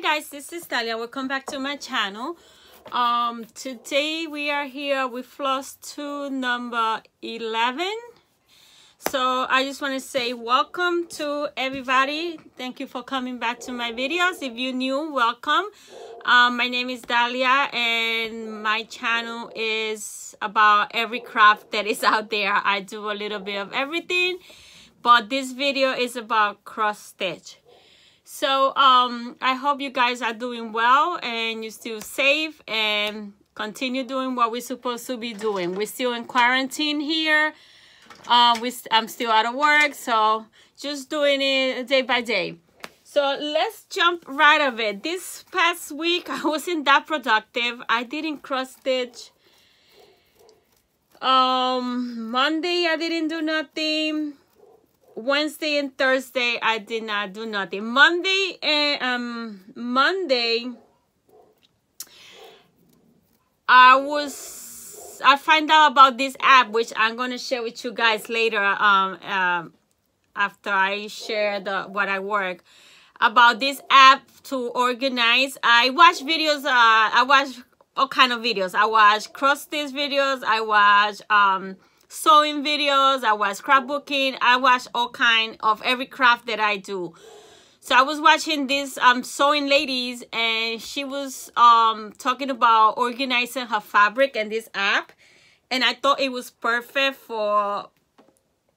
guys, this is Dalia. Welcome back to my channel. Um, today we are here with floss to number 11. So I just want to say welcome to everybody. Thank you for coming back to my videos. If you're new, welcome. Um, my name is Dalia and my channel is about every craft that is out there. I do a little bit of everything, but this video is about cross stitch. So um, I hope you guys are doing well and you're still safe and continue doing what we're supposed to be doing. We're still in quarantine here. Um, we, I'm still out of work, so just doing it day by day. So let's jump right of it. This past week, I wasn't that productive. I didn't cross stitch. Um, Monday, I didn't do nothing. Wednesday and Thursday I did not do nothing. Monday and um Monday I was I find out about this app which I'm gonna share with you guys later um, um after I share the what I work about this app to organize. I watch videos uh I watch all kind of videos. I watch cross stitch videos, I watch um sewing videos, I watch scrapbooking, I watch all kind of every craft that I do. So I was watching this um, sewing ladies and she was um, talking about organizing her fabric and this app. And I thought it was perfect for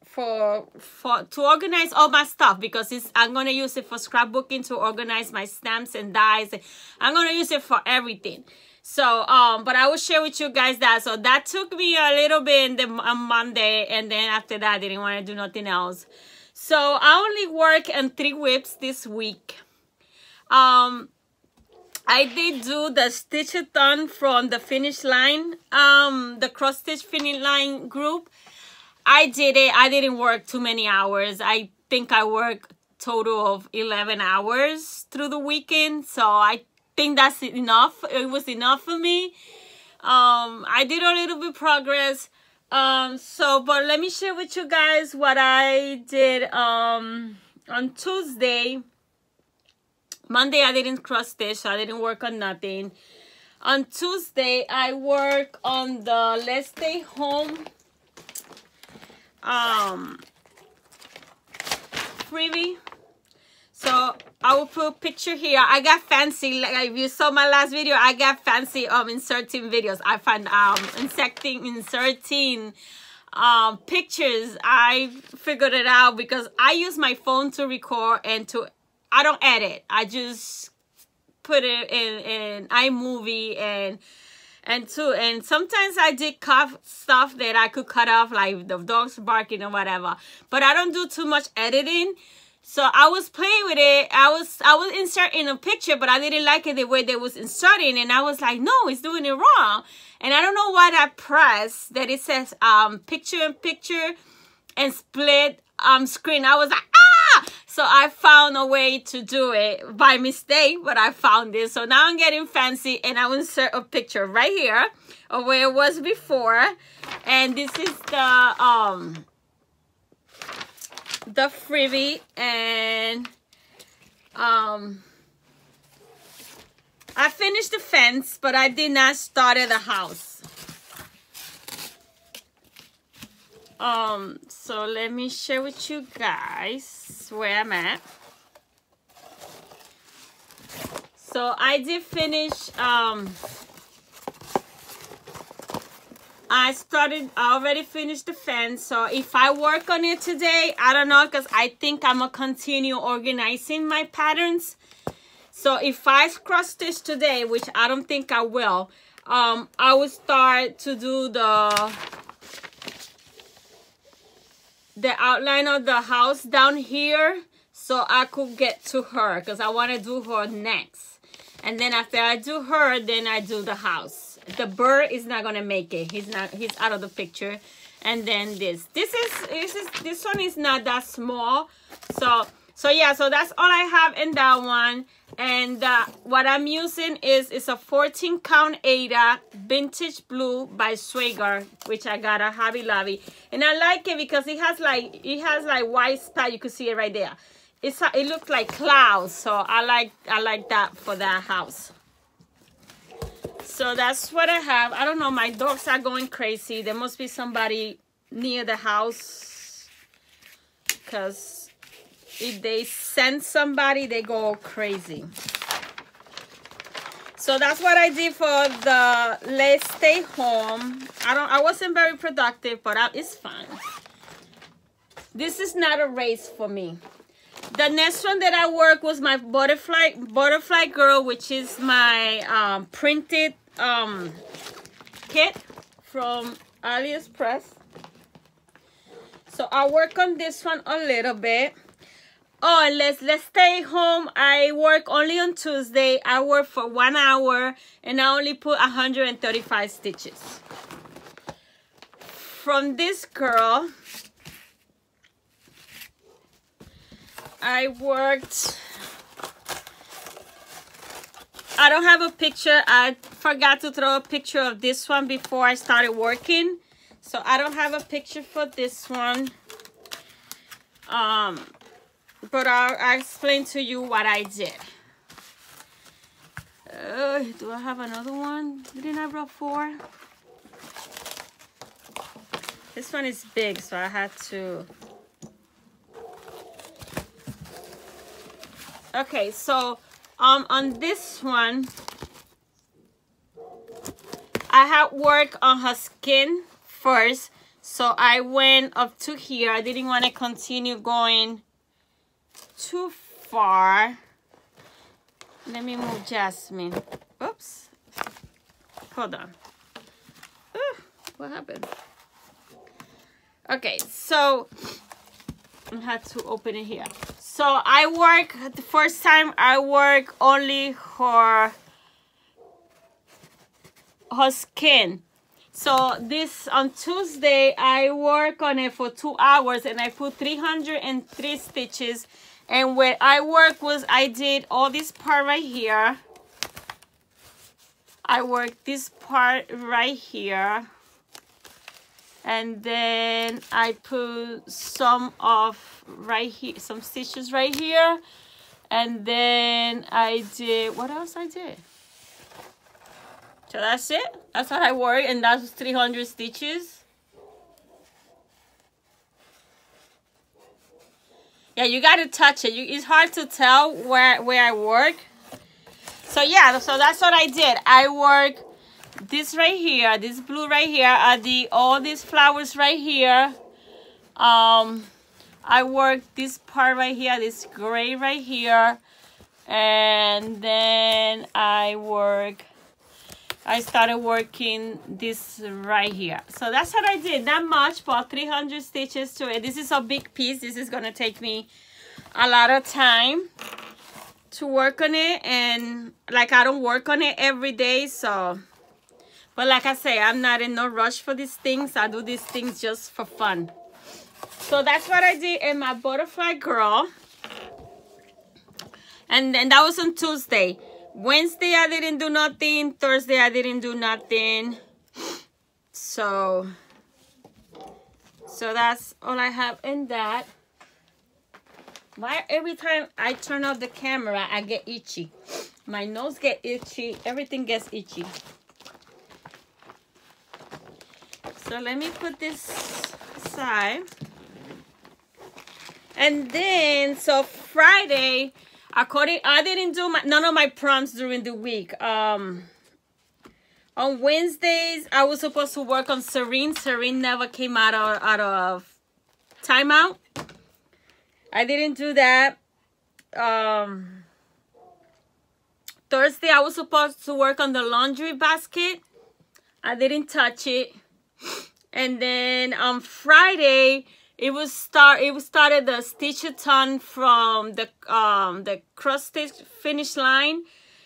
for for to organize all my stuff because it's I'm gonna use it for scrapbooking to organize my stamps and dies. I'm gonna use it for everything. So, um, but I will share with you guys that. So that took me a little bit in the on Monday, and then after that, I didn't want to do nothing else. So I only work on three WIPs this week. Um, I did do the stitch-a-thon from the finish line, um, the cross stitch finish line group. I did it. I didn't work too many hours. I think I worked total of 11 hours through the weekend. So I think that's enough. It was enough for me. Um, I did a little bit progress. Um, so, but let me share with you guys what I did um, on Tuesday. Monday, I didn't cross stitch, I didn't work on nothing. On Tuesday, I work on the Let's Stay Home um, freebie. So I will put picture here. I got fancy. Like if you saw my last video, I got fancy um inserting videos. I find um inserting inserting um pictures. I figured it out because I use my phone to record and to I don't edit. I just put it in in iMovie and and too and sometimes i did cut stuff that i could cut off like the dogs barking or whatever but i don't do too much editing so I was playing with it. I was I was inserting a picture, but I didn't like it the way they was inserting, and I was like, no, it's doing it wrong. And I don't know why I pressed that it says um picture in picture and split um screen. I was like, ah! So I found a way to do it by mistake, but I found it. So now I'm getting fancy, and I will insert a picture right here of where it was before. And this is the um the freebie and um I finished the fence, but I did not start at the house. Um, so let me share with you guys where I'm at. So I did finish um I started, I already finished the fence. So if I work on it today, I don't know, because I think I'm going to continue organizing my patterns. So if I cross stitch today, which I don't think I will, um, I will start to do the the outline of the house down here so I could get to her because I want to do her next. And then after I do her, then I do the house the bird is not gonna make it. He's not he's out of the picture. And then this. This is this is this one is not that small. So so yeah so that's all i have in that one. And uh, what i'm using is is a 14 count Aida vintage blue by Zweigart, which i got a hobby lobby. And i like it because it has like it has like white spot. You can see it right there. It's it looks like clouds. So i like i like that for that house so that's what i have. I don't know my dogs are going crazy. There must be somebody near the house. Because if they send somebody they go crazy. So that's what i did for the let's stay home. I don't i wasn't very productive but I, it's fine. This is not a race for me. The next one that I work was my butterfly butterfly girl, which is my um, printed um, kit from AliExpress. So I work on this one a little bit. Oh, let's let's stay home. I work only on Tuesday. I work for one hour and I only put 135 stitches. From this girl, I worked I don't have a picture. I forgot to throw a picture of this one before I started working. So I don't have a picture for this one. Um but I'll, I'll explain to you what I did. Uh, do I have another one? Didn't I brought four? This one is big so I had to. Okay so um on this one I had work on her skin first so I went up to here. I didn't want to continue going too far. Let me move Jasmine. Oops. Hold on. Ooh, what happened? Okay so I had to open it here so I work, the first time I work only for her skin. So this, on Tuesday, I work on it for two hours and I put 303 stitches. And where I work was, I did all this part right here. I worked this part right here and then I put some of right here some stitches right here. And then I did what else I did? So that's it. That's what I work and that's 300 stitches. Yeah you got to touch it. You, it's hard to tell where where I work. So yeah so that's what I did. I work this right here this blue right here are the all these flowers right here. Um i worked this part right here this gray right here. And then i work i started working this right here. So that's what i did. Not much about 300 stitches to it. This is a big piece. This is gonna take me a lot of time to work on it. And like i don't work on it every day so but like I say, I'm not in no rush for these things. I do these things just for fun. So that's what I did in my butterfly girl. And then that was on Tuesday. Wednesday, I didn't do nothing. Thursday, I didn't do nothing. So, so that's all I have in that. Why every time I turn off the camera, I get itchy. My nose get itchy. Everything gets itchy. So let me put this aside. And then, so Friday, according, I didn't do my, none of my prompts during the week. Um, on Wednesdays, I was supposed to work on Serene. Serene never came out of, out of timeout. I didn't do that. Um, Thursday, I was supposed to work on the laundry basket. I didn't touch it and then on Friday it was start it was started the stitch-a-thon from the um the cross stitch finish line.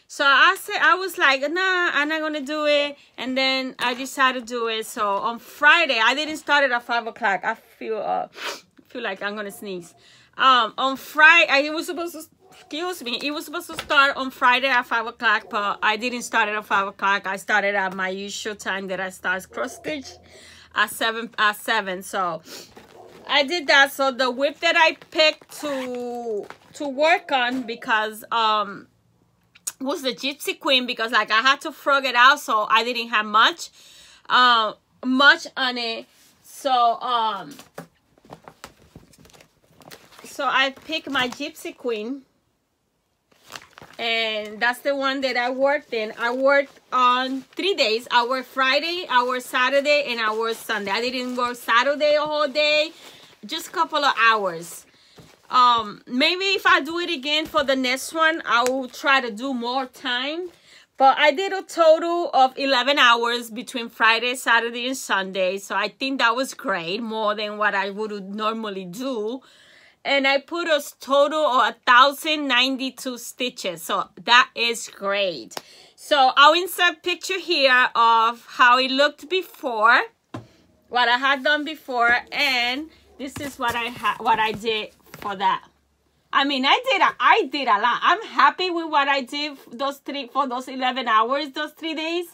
So I said I was like nah I'm not gonna do it. And then I decided to do it. So on Friday I didn't start it at five o'clock. I feel uh feel like I'm gonna sneeze. Um on Friday it was supposed to excuse me it was supposed to start on Friday at five o'clock but I didn't start it at five o'clock I started at my usual time that I start cross stitch at seven at seven so I did that. So the whip that I picked to to work on because um was the Gypsy Queen because like I had to frog it out so I didn't have much um much on it. So um so I picked my Gypsy Queen and that's the one that I worked in. I worked on three days. I worked Friday, I worked Saturday, and I worked Sunday. I didn't work Saturday a whole day, just a couple of hours. Um, maybe if I do it again for the next one, I will try to do more time. But I did a total of 11 hours between Friday, Saturday, and Sunday. So I think that was great, more than what I would normally do and I put a total of 1,092 stitches. So that is great. So I'll insert picture here of how it looked before, what I had done before, and this is what I had, what I did for that. I mean, I did a, I did a lot. I'm happy with what I did those three for those 11 hours, those three days.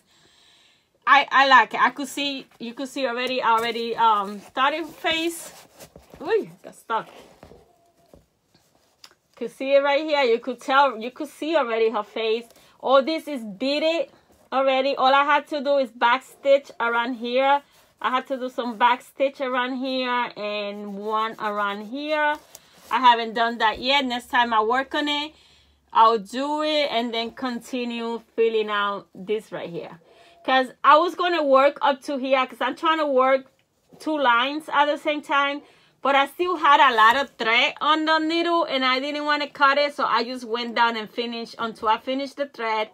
I I like it. I could see you could see already already um starting face. Ooh, got stuck could see it right here. You could tell, you could see already her face. All this is beaded already. All I had to do is back stitch around here. I had to do some back stitch around here and one around here. I haven't done that yet. Next time I work on it, I'll do it and then continue filling out this right here. Because I was going to work up to here because I'm trying to work two lines at the same time. But I still had a lot of thread on the needle and I didn't want to cut it. So I just went down and finished until I finished the thread.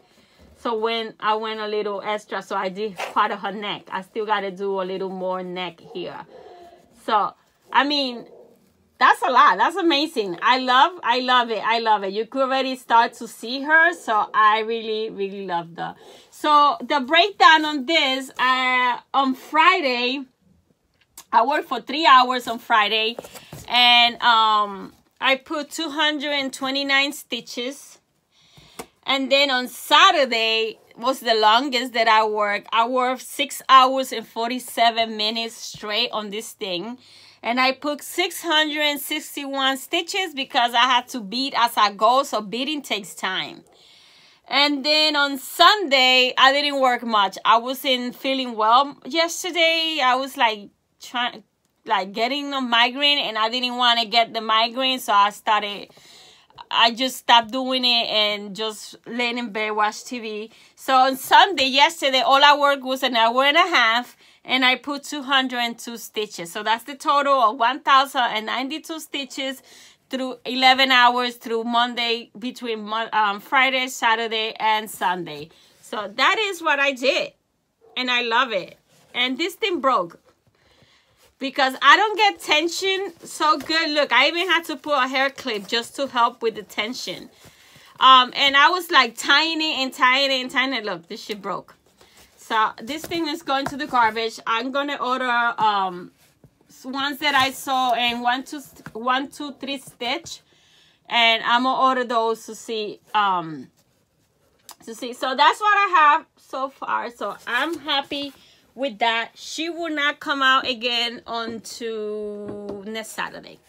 So when I went a little extra, so I did part of her neck. I still got to do a little more neck here. So, I mean, that's a lot. That's amazing. I love, I love it. I love it. You could already start to see her. So I really, really love the. So the breakdown on this, uh, on Friday, I worked for three hours on Friday and um, I put 229 stitches. And then on Saturday was the longest that I worked. I worked six hours and 47 minutes straight on this thing. And I put 661 stitches because I had to beat as I go. So beating takes time. And then on Sunday, I didn't work much. I wasn't feeling well yesterday. I was like trying like getting a migraine and I didn't want to get the migraine so I started I just stopped doing it and just laying in bed watch TV. So on Sunday yesterday all I worked was an hour and a half and I put 202 stitches. So that's the total of 1092 stitches through 11 hours through Monday between um, Friday, Saturday and Sunday. So that is what I did and I love it. And this thing broke because I don't get tension so good. Look, I even had to put a hair clip just to help with the tension. Um, and I was like tying it and tying it and tying it. Look, this shit broke. So this thing is going to the garbage. I'm gonna order um ones that I saw in one two one two three stitch, and I'm gonna order those to see um to see. So that's what I have so far. So I'm happy with that. She will not come out again until next Saturday.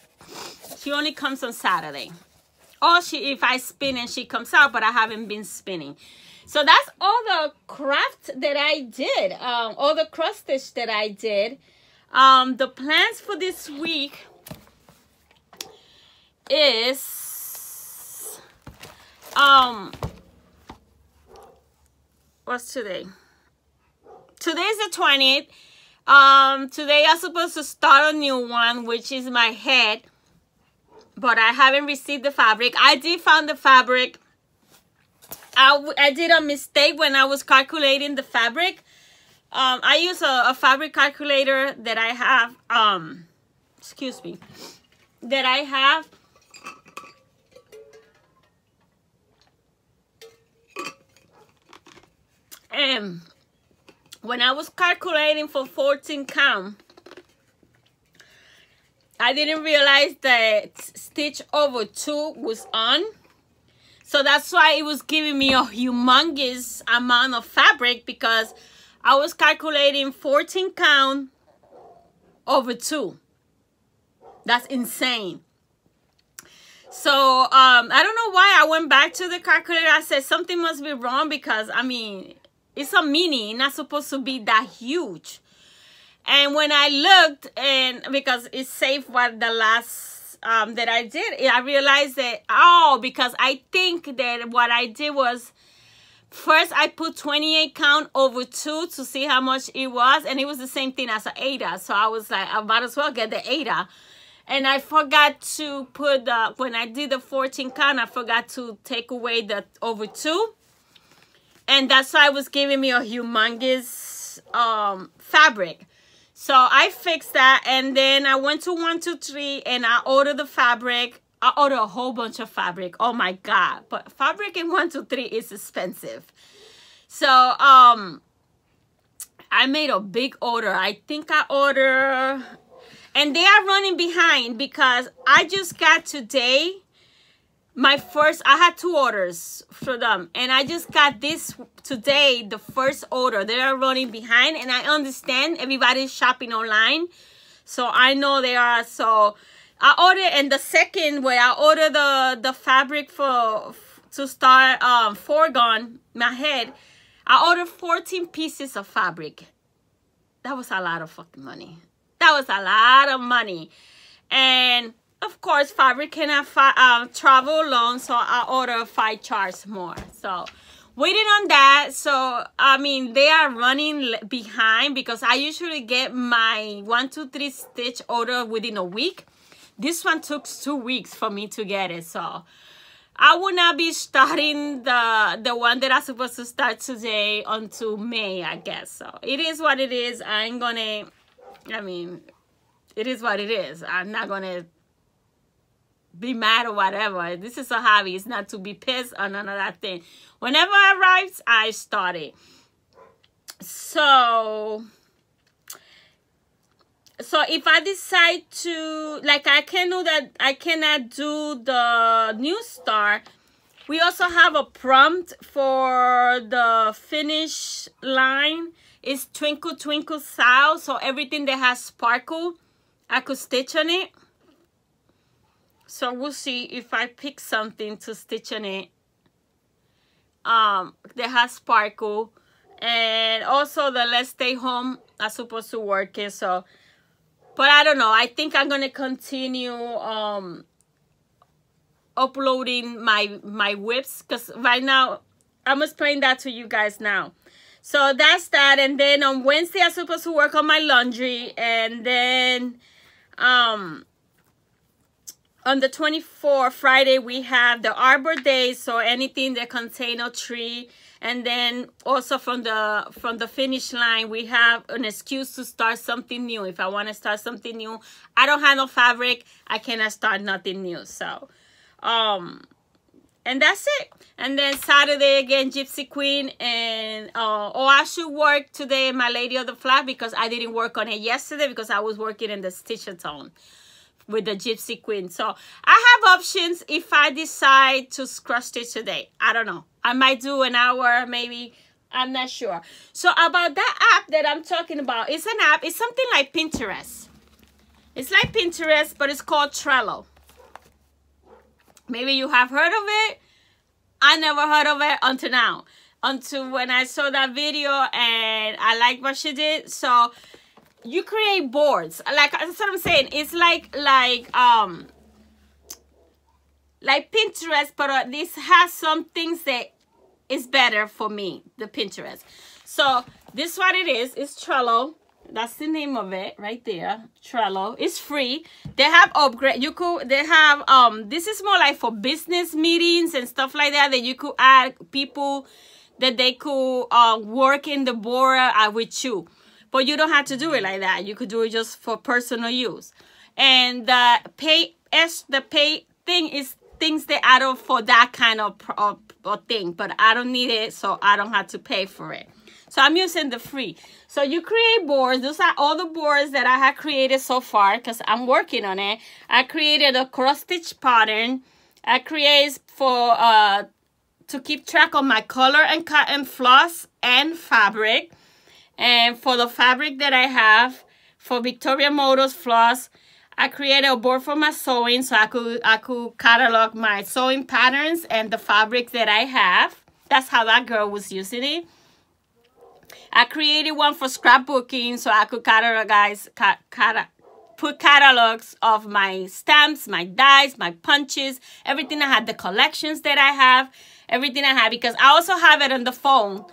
She only comes on Saturday. Or she, if I spin and she comes out, but I haven't been spinning. So that's all the craft that I did. Um, all the cross stitch that I did. Um, the plans for this week is um what's today today's the 20th. Um, today I'm supposed to start a new one, which is my head. But I haven't received the fabric. I did find the fabric. I, I did a mistake when I was calculating the fabric. Um, I use a, a fabric calculator that I have. Um, excuse me. That I have. And when I was calculating for 14 count, I didn't realize that stitch over two was on. So that's why it was giving me a humongous amount of fabric because I was calculating 14 count over two. That's insane. So um, I don't know why I went back to the calculator. I said something must be wrong because I mean it's a mini, not supposed to be that huge. And when I looked and because it saved what the last um, that I did, I realized that oh because I think that what I did was first I put 28 count over two to see how much it was and it was the same thing as an Aida. So I was like I might as well get the Aida and I forgot to put the when I did the 14 count I forgot to take away the over two and that's why it was giving me a humongous um fabric. So I fixed that and then I went to one two three and I ordered the fabric. I ordered a whole bunch of fabric. Oh my god. But fabric in one two three is expensive. So um I made a big order. I think I ordered and they are running behind because I just got today my first I had two orders for them and I just got this today the first order. They are running behind and I understand everybody's shopping online so I know they are so I ordered and the second way I ordered the the fabric for to start um foregone my head I ordered 14 pieces of fabric. That was a lot of fucking money. That was a lot of money. And of course, fabric cannot um, travel alone, so I order five charts more. So waiting on that. So, I mean, they are running behind because I usually get my one, two, three stitch order within a week. This one took two weeks for me to get it. So, I will not be starting the the one that I'm supposed to start today until May, I guess. So, it is what it is. I'm going to I mean, it is what it is. I'm not going to be mad or whatever. This is a hobby. It's not to be pissed or none of that thing. Whenever it arrives, I start it. So, so if I decide to, like I can do that, I cannot do the new star. We also have a prompt for the finish line it's Twinkle Twinkle Style. So everything that has sparkle, I could stitch on it. So we'll see if I pick something to stitch on it. Um, that has sparkle. And also the Let's Stay Home, I'm supposed to work it. So, but I don't know. I think I'm to continue um, uploading my, my WIPs. Because right now, I'm explaining that to you guys now. So that's that. And then on Wednesday, I'm supposed to work on my laundry. And then um, on the 24th, Friday, we have the Arbor Day. So anything that contain a tree. And then also from the from the finish line, we have an excuse to start something new. If I want to start something new, I don't have no fabric. I cannot start nothing new. So, um, and that's it and then saturday again gypsy queen and uh, oh i should work today my lady of the flag because i didn't work on it yesterday because i was working in the stitch-a-thon with the gypsy queen. So i have options if i decide to cross stitch today. I don't know. I might do an hour maybe. I'm not sure. So about that app that i'm talking about it's an app. It's something like pinterest. It's like pinterest but it's called trello. Maybe you have heard of it. I never heard of it until now. Until when I saw that video and I like what she did. So you create boards. Like that's what I'm saying. It's like like um like Pinterest, but uh, this has some things that is better for me, the Pinterest. So this what it is. It's Trello that's the name of it right there trello it's free they have upgrade you could they have um this is more like for business meetings and stuff like that that you could add people that they could uh work in the board uh, with you but you don't have to do it like that you could do it just for personal use and the pay s the pay thing is things they add up for that kind of, of, of thing but i don't need it so i don't have to pay for it so I'm using the free. So you create boards. Those are all the boards that I have created so far because I'm working on it. I created a cross stitch pattern. I create for uh to keep track of my color and cotton floss and fabric. And for the fabric that I have for Victoria Motors floss, I created a board for my sewing so I could I could catalog my sewing patterns and the fabric that I have. That's how that girl was using it. I created one for scrapbooking so I could catalogize, cat, put catalogs of my stamps, my dies, my punches, everything I had, the collections that I have, everything I have, because I also have it on the phone.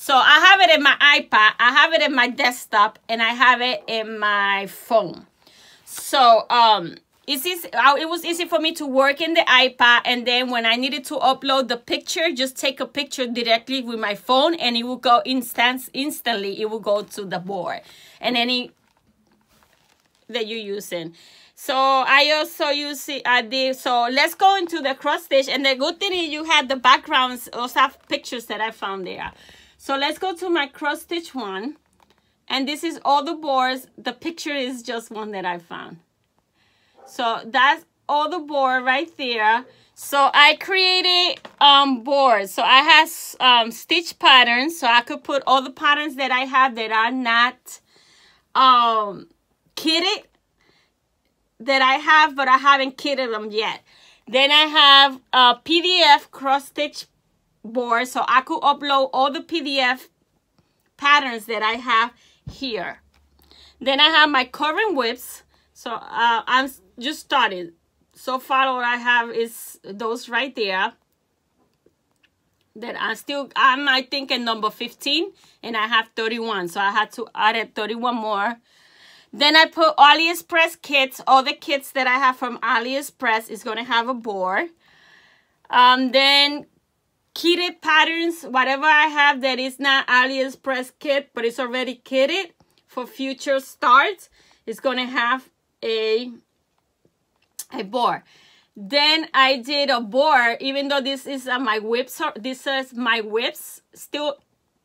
So I have it in my iPad, I have it in my desktop, and I have it in my phone. So um, it's easy, it was easy for me to work in the iPad and then when I needed to upload the picture, just take a picture directly with my phone and it will go instant, instantly, it will go to the board and any that you're using. So I also use it, I did, so let's go into the cross stitch and the good thing is you had the backgrounds, also have pictures that I found there. So let's go to my cross stitch one and this is all the boards. The picture is just one that I found. So that's all the board right there. So I created um boards. So I have um stitch patterns. So I could put all the patterns that I have that are not um kitted that I have, but I haven't kitted them yet. Then I have a PDF cross stitch board. So I could upload all the PDF patterns that I have here. Then I have my current WIPs. So uh, I'm just started. So far what I have is those right there. That I still, I'm I think at number 15 and I have 31. So I had to add 31 more. Then I put AliExpress kits. All the kits that I have from AliExpress is going to have a board. Um, then kitted patterns, whatever I have that is not AliExpress kit, but it's already kitted for future starts, going to have a a board. Then I did a board, even though this is uh, my whips, this is my whips, still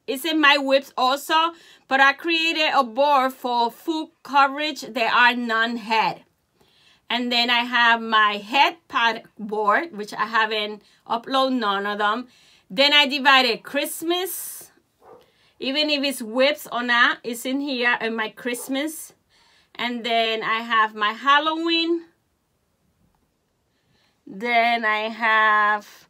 it's in my whips also, but I created a board for full coverage. They are non-head. And then I have my head pad board, which I haven't uploaded none of them. Then I divided Christmas, even if it's WIPs or not, it's in here in my Christmas. And then I have my Halloween, then I have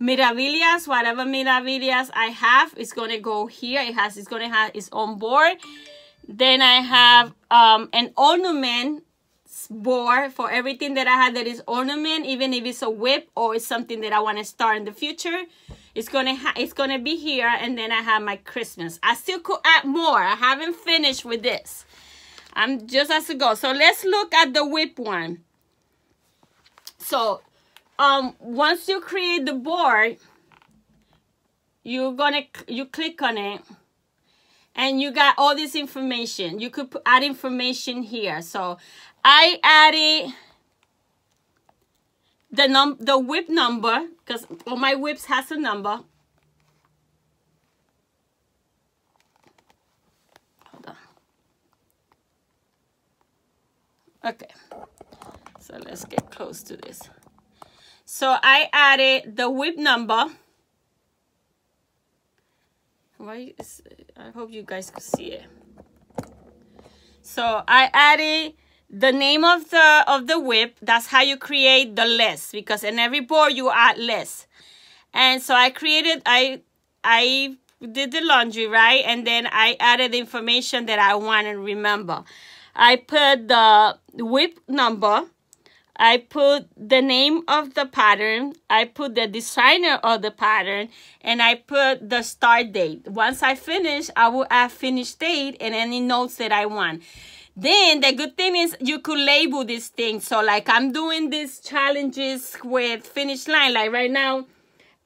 Mirabilias, whatever Mirabilias I have it's to go here. It has, it's to have its own board. Then I have um, an ornament board for everything that I have that is ornament, even if it's a whip or it's something that I want to start in the future. It's gonna it's gonna be here, and then I have my Christmas. I still could add more. I haven't finished with this. I'm just as to go. So let's look at the whip one. So um, once you create the board, you're gonna you click on it and you got all this information. You could add information here. So I added the num the whip number because all my whips has a number. Hold on. Okay. So let's get close to this. So I added the whip number. Why is, I hope you guys could see it. So I added the name of the of the whip That's how you create the list because in every board you add list. And so I created I I did the laundry, right? And then I added the information that I want to remember. I put the whip number I put the name of the pattern, I put the designer of the pattern, and I put the start date. Once I finish, I will add finish date and any notes that I want. Then the good thing is you could label this thing. So like I'm doing these challenges with finish line. Like right now,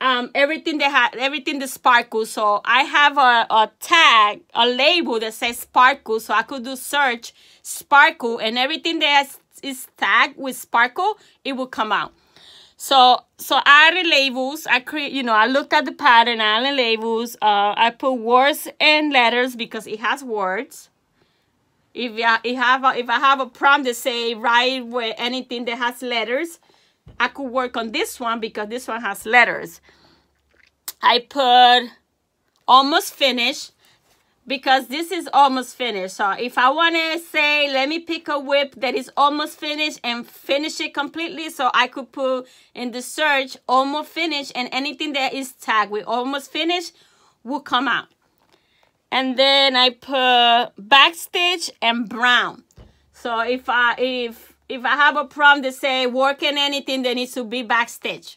um, everything that had everything that sparkle. So I have a, a tag, a label that says sparkle. So I could do search sparkle and everything that is tagged with sparkle, it will come out. So, so I added labels. I create, you know, I looked at the pattern, I added labels. Uh, I put words and letters because it has words. If I, if, have a, if I have a prompt to say write with anything that has letters, I could work on this one because this one has letters. I put almost finished because this is almost finished. So if I want to say, let me pick a whip that is almost finished and finish it completely. So I could put in the search almost finished and anything that is tagged with almost finished will come out. And then I put backstitch and brown. So if I, if, if I have a prompt that say working anything that needs to be backstitch.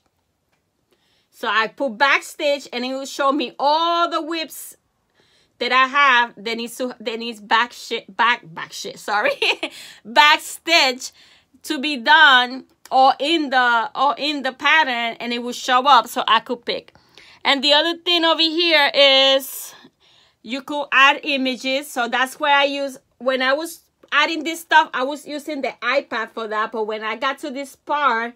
So I put backstitch and it will show me all the whips that I have that needs to that needs back shit back back shit sorry back stitch to be done or in the or in the pattern and it will show up so I could pick. And the other thing over here is you could add images. So that's where I use when I was adding this stuff, I was using the iPad for that. But when I got to this part,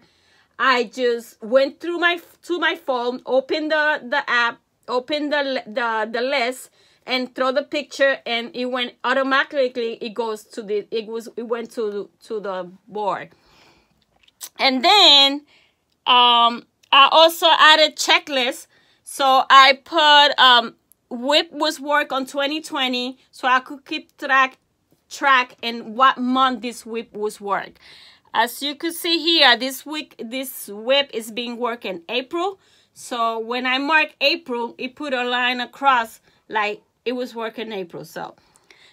I just went through my to my phone, opened the the app, opened the the the list and throw the picture and it went automatically it goes to the it was it went to to the board and then um i also added checklist so i put um whip was work on 2020 so i could keep track track and what month this whip was work as you can see here this week this whip is being worked in april so when i mark april it put a line across like it was working April. So,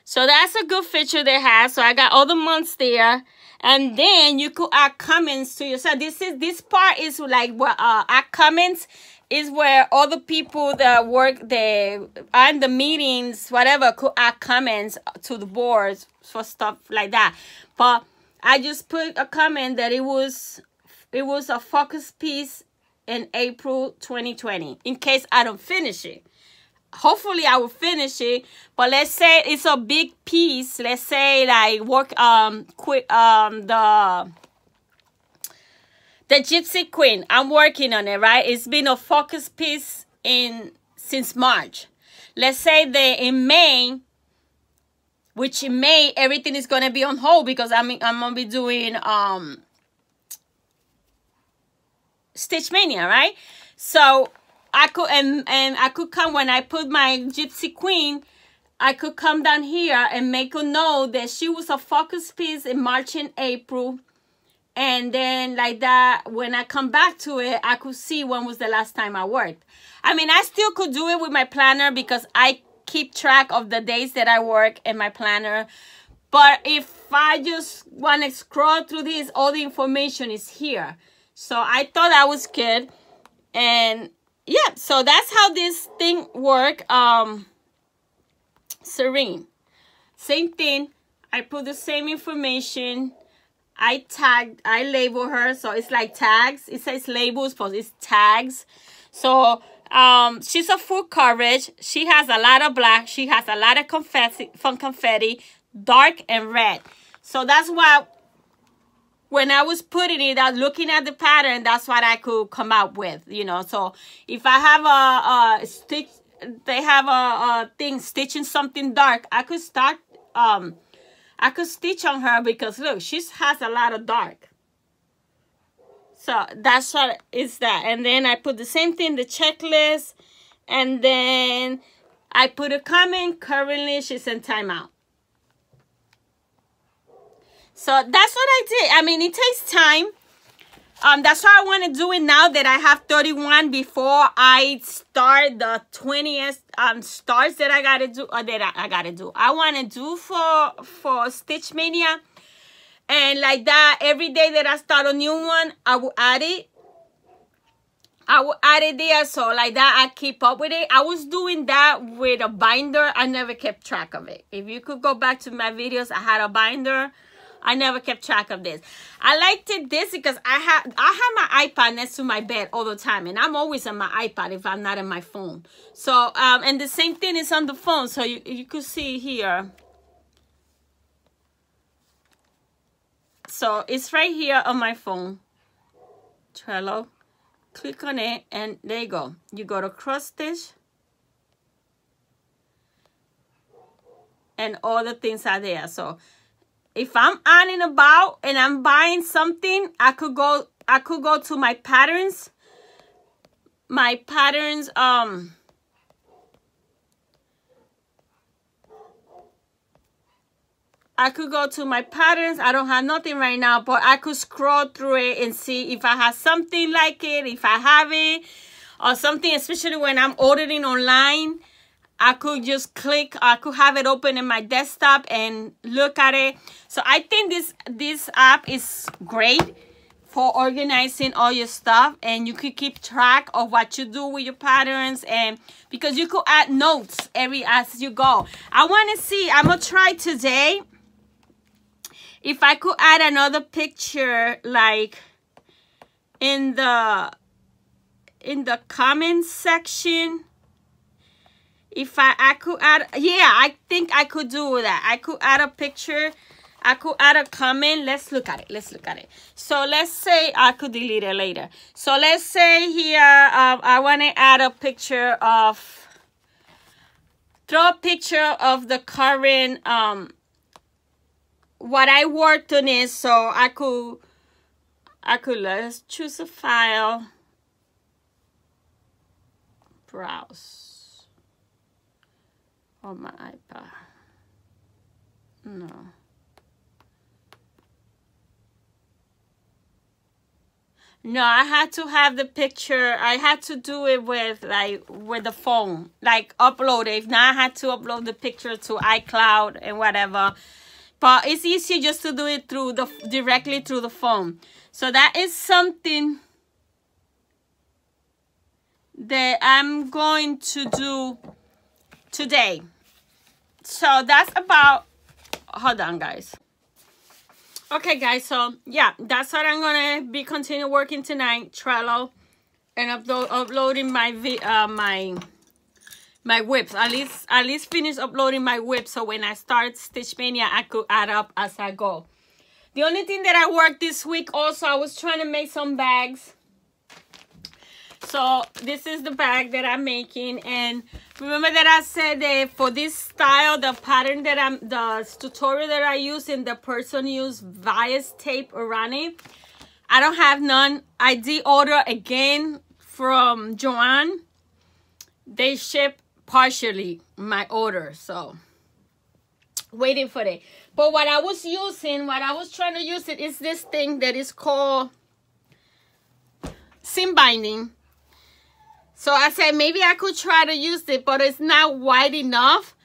so that's a good feature they have. So I got all the months there. And then you could add comments to yourself. This is this part is like what uh add comments is where all the people that work there and the meetings, whatever, could add comments to the boards for stuff like that. But I just put a comment that it was it was a focus piece in April 2020 in case I don't finish it hopefully I will finish it. But let's say it's a big piece. Let's say like work um quick um the the Gypsy Queen. I'm working on it, right? It's been a focus piece in since March. Let's say that in May, which in May everything is gonna be on hold because I'm I'm gonna be doing um Stitch Mania, right? So I could and and I could come when I put my Gypsy Queen. I could come down here and make a note that she was a focus piece in March and April. And then like that, when I come back to it, I could see when was the last time I worked. I mean, I still could do it with my planner because I keep track of the days that I work in my planner. But if I just want to scroll through this, all the information is here. So I thought that was good. And yeah, so that's how this thing work. Um, Serene. Same thing. I put the same information. I tagged, I label her. So it's like tags. It says labels, but it's tags. So um, she's a full coverage. She has a lot of black. She has a lot of confetti, fun confetti, dark and red. So that's why when I was putting it, I was looking at the pattern, that's what I could come up with, you know. So if I have a, a stitch, they have a, a thing stitching something dark, I could start, um, I could stitch on her because look, she has a lot of dark. So that's what is that. And then I put the same thing, the checklist, and then I put a comment, currently she's in timeout. So that's what I did. I mean, it takes time. Um, that's why I want to do it now that I have 31 before I start the 20th um starts that I gotta do or that I, I gotta do. I want to do for for Stitch Mania. And like that, every day that I start a new one, I will add it. I will add it there. So like that, I keep up with it. I was doing that with a binder. I never kept track of it. If you could go back to my videos, I had a binder I never kept track of this. I liked it this because I have I have my iPad next to my bed all the time, and I'm always on my iPad if I'm not on my phone. So um, and the same thing is on the phone. So you you could see here. So it's right here on my phone. Trello. Click on it, and there you go. You go to cross stitch. And all the things are there. So if I'm on and about and I'm buying something, I could go I could go to my patterns. My patterns um I could go to my patterns. I don't have nothing right now, but I could scroll through it and see if I have something like it, if I have it, or something, especially when I'm ordering online. I could just click, I could have it open in my desktop and look at it. So I think this, this app is great for organizing all your stuff and you could keep track of what you do with your patterns and because you could add notes every as you go. I want to see, I'm to try today if I could add another picture like in the in the comments section if I, I could add, yeah, I think I could do that. I could add a picture. I could add a comment. Let's look at it. Let's look at it. So let's say I could delete it later. So let's say here, um, I want to add a picture of, draw a picture of the current, um, what I worked on is so I could, I could, let's choose a file, browse on my iPad. No. No, I had to have the picture. I had to do it with like with the phone, like upload it. If not, I had to upload the picture to iCloud and whatever. But it's easier just to do it through the directly through the phone. So that is something that I'm going to do today. So that's about, hold on guys. Okay guys, so yeah, that's what I'm gonna be continue working tonight, Trello, and upload uploading my uh, my my WIPs. At least at least finish uploading my WIP so when I start Stitch Mania, I could add up as I go. The only thing that I worked this week also, I was trying to make some bags so this is the bag that i'm making and remember that i said that for this style the pattern that i'm the tutorial that i use in the person use bias tape around it i don't have none. I did order again from Joann. they ship partially my order so waiting for it. But what i was using what i was trying to use it is this thing that is called seam binding so I said, maybe I could try to use it, but it's not wide enough.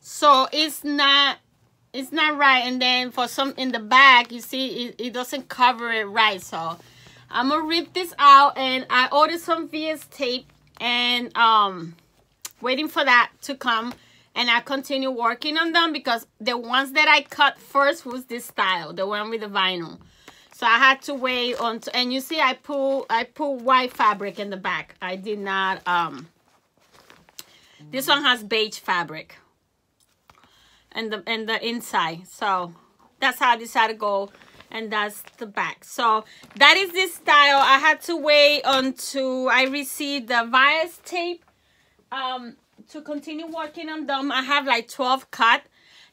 So it's not, it's not right. And then for some in the back, you see, it, it doesn't cover it right. So I'm to rip this out. And I ordered some bias tape and um, waiting for that to come. And I continue working on them because the ones that I cut first was this style, the one with the vinyl. So I had to wait on, and you see I pull, I pull white fabric in the back. I did not, um, this one has beige fabric and the, and the inside. So that's how I decided to go and that's the back. So that is this style. I had to wait until I received the bias tape um, to continue working on them. I have like 12 cut.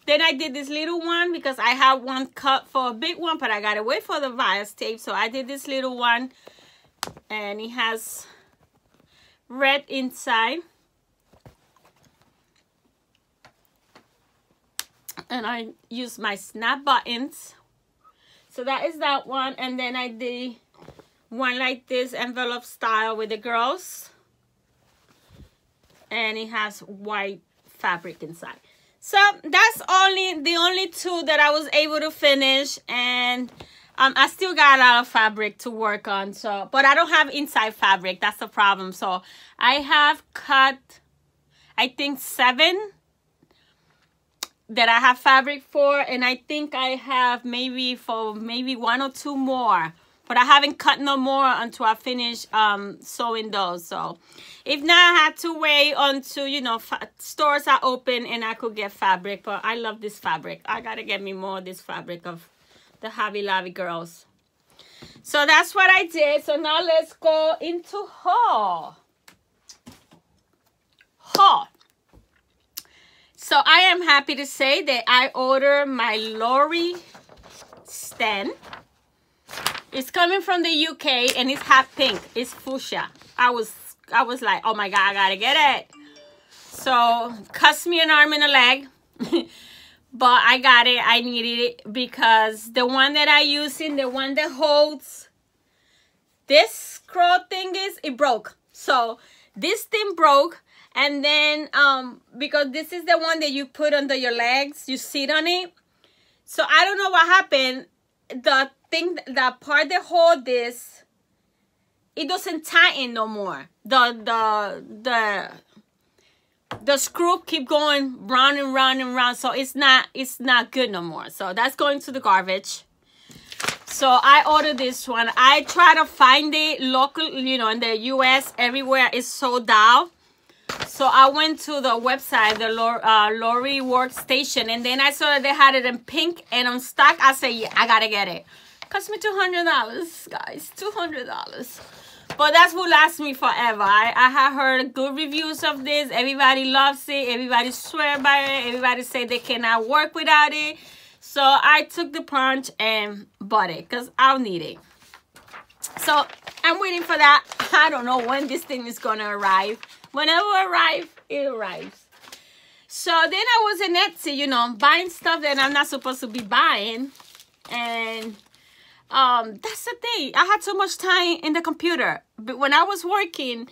Then I did this little one because I have one cut for a big one, but I gotta wait for the bias tape. So I did this little one and it has red inside. And I use my snap buttons. So that is that one. And then I did one like this envelope style with the girls. And it has white fabric inside. So that's only the only two that I was able to finish and um, I still got a lot of fabric to work on. So, but I don't have inside fabric. That's the problem. So I have cut, I think seven that I have fabric for. And I think I have maybe for maybe one or two more but I haven't cut no more until I finish um, sewing those. So if not, I had to wait until, you know, stores are open and I could get fabric. But I love this fabric. I got to get me more of this fabric of the Hobby Lobby girls. So that's what I did. So now let's go into haul. Haul. So I am happy to say that I ordered my Lowery stand it's coming from the UK and it's hot pink. It's fuchsia. I was I was like, oh my god, I gotta get it. So cost me an arm and a leg. but I got it. I needed it because the one that I use in the one that holds this scroll thing is, it broke. So this thing broke and then um because this is the one that you put under your legs you sit on it so i don't know what happened the thing the part that hold this it doesn't tighten no more. The the the the screw keep going round and round and round so it's not it's not good no more. So that's going to the garbage. So i ordered this one. I try to find it local you know in the us everywhere. It's sold out so I went to the website, the uh, Lowery Workstation, and then I saw that they had it in pink and on stock. I said, yeah, I gotta get it. Cost me $200, guys, $200. But that's what lasts me forever. I, I have heard good reviews of this. Everybody loves it. Everybody swear by it. Everybody say they cannot work without it. So I took the punch and bought it because I'll need it. So I'm waiting for that. I don't know when this thing is going to arrive. Whenever it arrives, it arrives. So then I was in Etsy, you know, buying stuff that I'm not supposed to be buying. And um, that's the thing. I had so much time in the computer. But when I was working,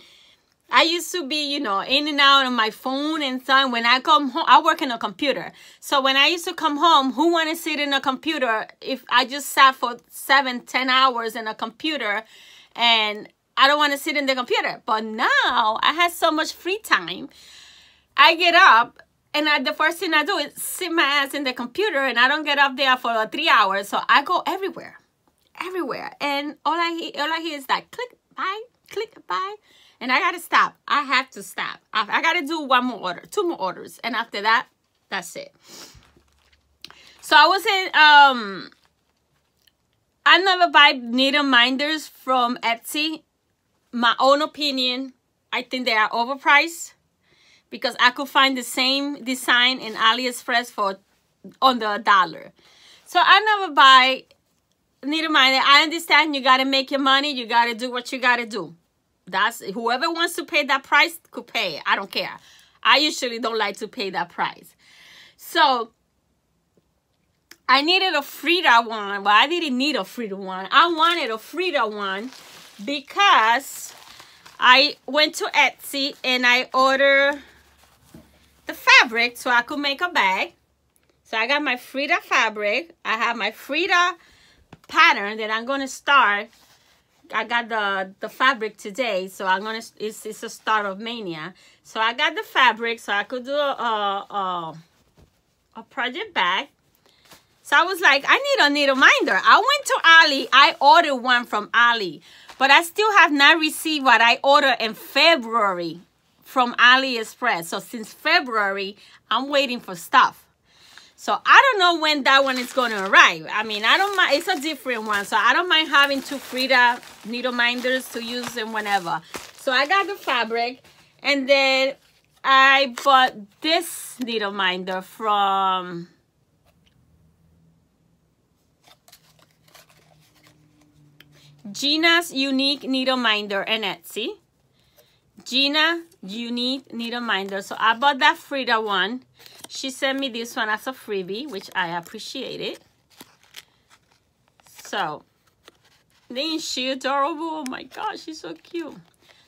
I used to be, you know, in and out on my phone and so when I come home, I work in a computer. So when I used to come home, who want to sit in a computer if I just sat for seven, ten hours in a computer and I don't want to sit in the computer. But now I have so much free time. I get up and I, the first thing I do is sit my ass in the computer and I don't get up there for three hours. So I go everywhere, everywhere. And all I hear, all I hear is that click, buy, click, buy. And I got to stop. I have to stop. I, I got to do one more order, two more orders. And after that, that's it. So I was in, um, I never buy needle minders from Etsy my own opinion, I think they are overpriced because I could find the same design in AliExpress for under a dollar. So I never buy needle minder I understand you gotta make your money, you gotta do what you gotta do. That's whoever wants to pay that price could pay I don't care. I usually don't like to pay that price. So I needed a Frida one, but I didn't need a Frida one. I wanted a Frida one because I went to Etsy and I ordered the fabric so I could make a bag. So I got my Frida fabric. I have my Frida pattern that I'm going to start. I got the, the fabric today, so I'm going to, it's, it's a start of mania. So I got the fabric so I could do a, a, a project bag. So I was like, I need a needle minder. I went to Ali. I ordered one from Ali. But I still have not received what I ordered in February from AliExpress. So since February, I'm waiting for stuff. So I don't know when that one is going to arrive. I mean, I don't mind. It's a different one. So I don't mind having two Frida needle minders to use them whenever. So I got the fabric. And then I bought this needle minder from Gina's Unique Needle Minder and Etsy. Gina Unique Needle Minder. So I bought that Frida one. She sent me this one as a freebie, which I appreciate it. So, isn't she adorable? Oh my gosh, she's so cute.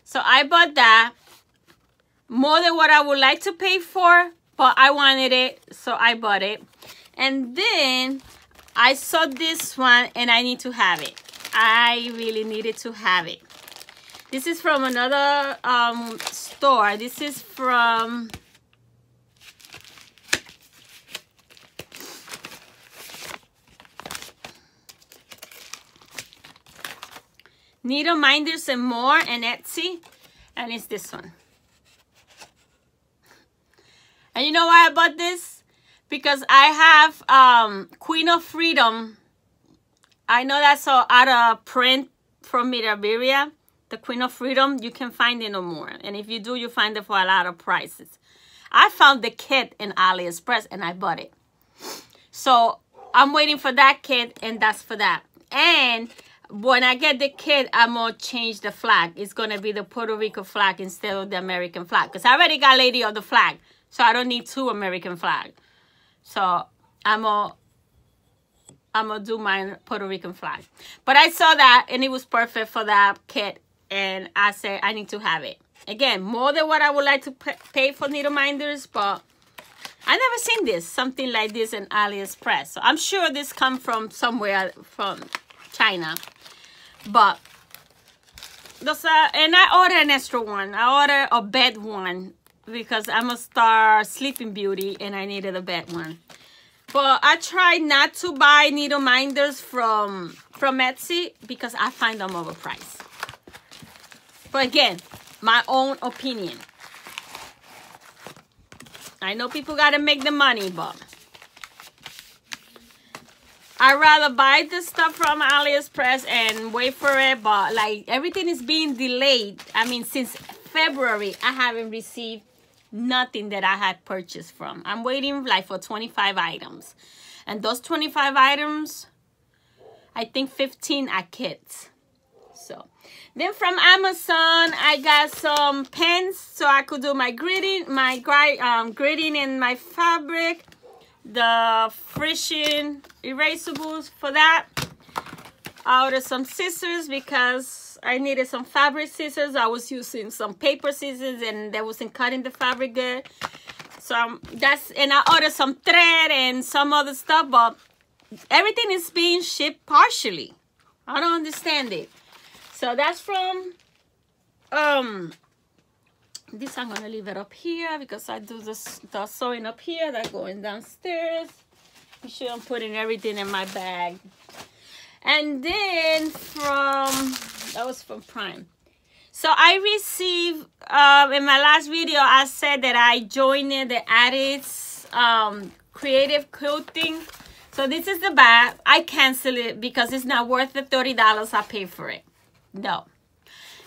So I bought that. More than what I would like to pay for, but I wanted it, so I bought it. And then I saw this one and I need to have it. I really needed to have it. This is from another um, store. This is from... Needle Minders and More and Etsy. And it's this one. And you know why I bought this? Because I have um, Queen of Freedom I know that's so out of print from Mirabilia, the Queen of Freedom. You can find it no more. And if you do, you find it for a lot of prices. I found the kit in AliExpress and I bought it. So I'm waiting for that kit and that's for that. And when I get the kit, I'm going to change the flag. It's going to be the Puerto Rico flag instead of the American flag. Because I already got Lady of the Flag. So I don't need two American flag. So I'm gonna I'm gonna do my Puerto Rican flag. But I saw that and it was perfect for that kit and I said I need to have it. Again, more than what I would like to pay for needle minders, but I never seen this, something like this in AliExpress. So I'm sure this come from somewhere from China. But those are, and I ordered an extra one. I ordered a bed one because I'm a star Sleeping Beauty and I needed a bed one. But I try not to buy needle minders from from Etsy because I find them overpriced. But again, my own opinion. I know people got to make the money, but I'd rather buy this stuff from AliExpress and wait for it. But like everything is being delayed. I mean, since February, I haven't received nothing that I had purchased from. I'm waiting like for 25 items. And those 25 items, I think 15 are kits. So then from Amazon, I got some pens so I could do my gridding, my um, gridding in my fabric. The Frixion erasables for that. I ordered some scissors because I needed some fabric scissors. I was using some paper scissors and that wasn't cutting the fabric good. So um, that's, and I ordered some thread and some other stuff, but everything is being shipped partially. I don't understand it. So that's from, um, this I'm gonna leave it up here because I do the sewing up here, that going downstairs. Make sure I'm putting everything in my bag. And then from that was from Prime. So I received, um, in my last video, I said that I joined the Annie's um, Creative Quilting. So this is the bag. I cancel it because it's not worth the $30 I paid for it. No.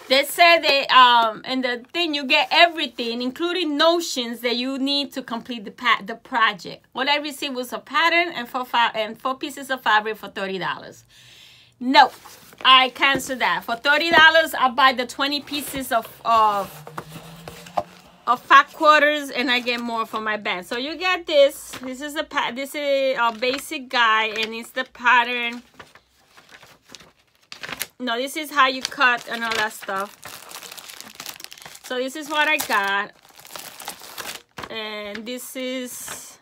They said that um, in the thing you get everything, including notions that you need to complete the pat the project. What I received was a pattern and four, and four pieces of fabric for $30. No. I cancel that. For $30, I buy the 20 pieces of, of, of fat quarters and I get more for my band. So you get this. This is a pat this is a basic guy, and it's the pattern. No, this is how you cut and all that stuff. So this is what I got. And this is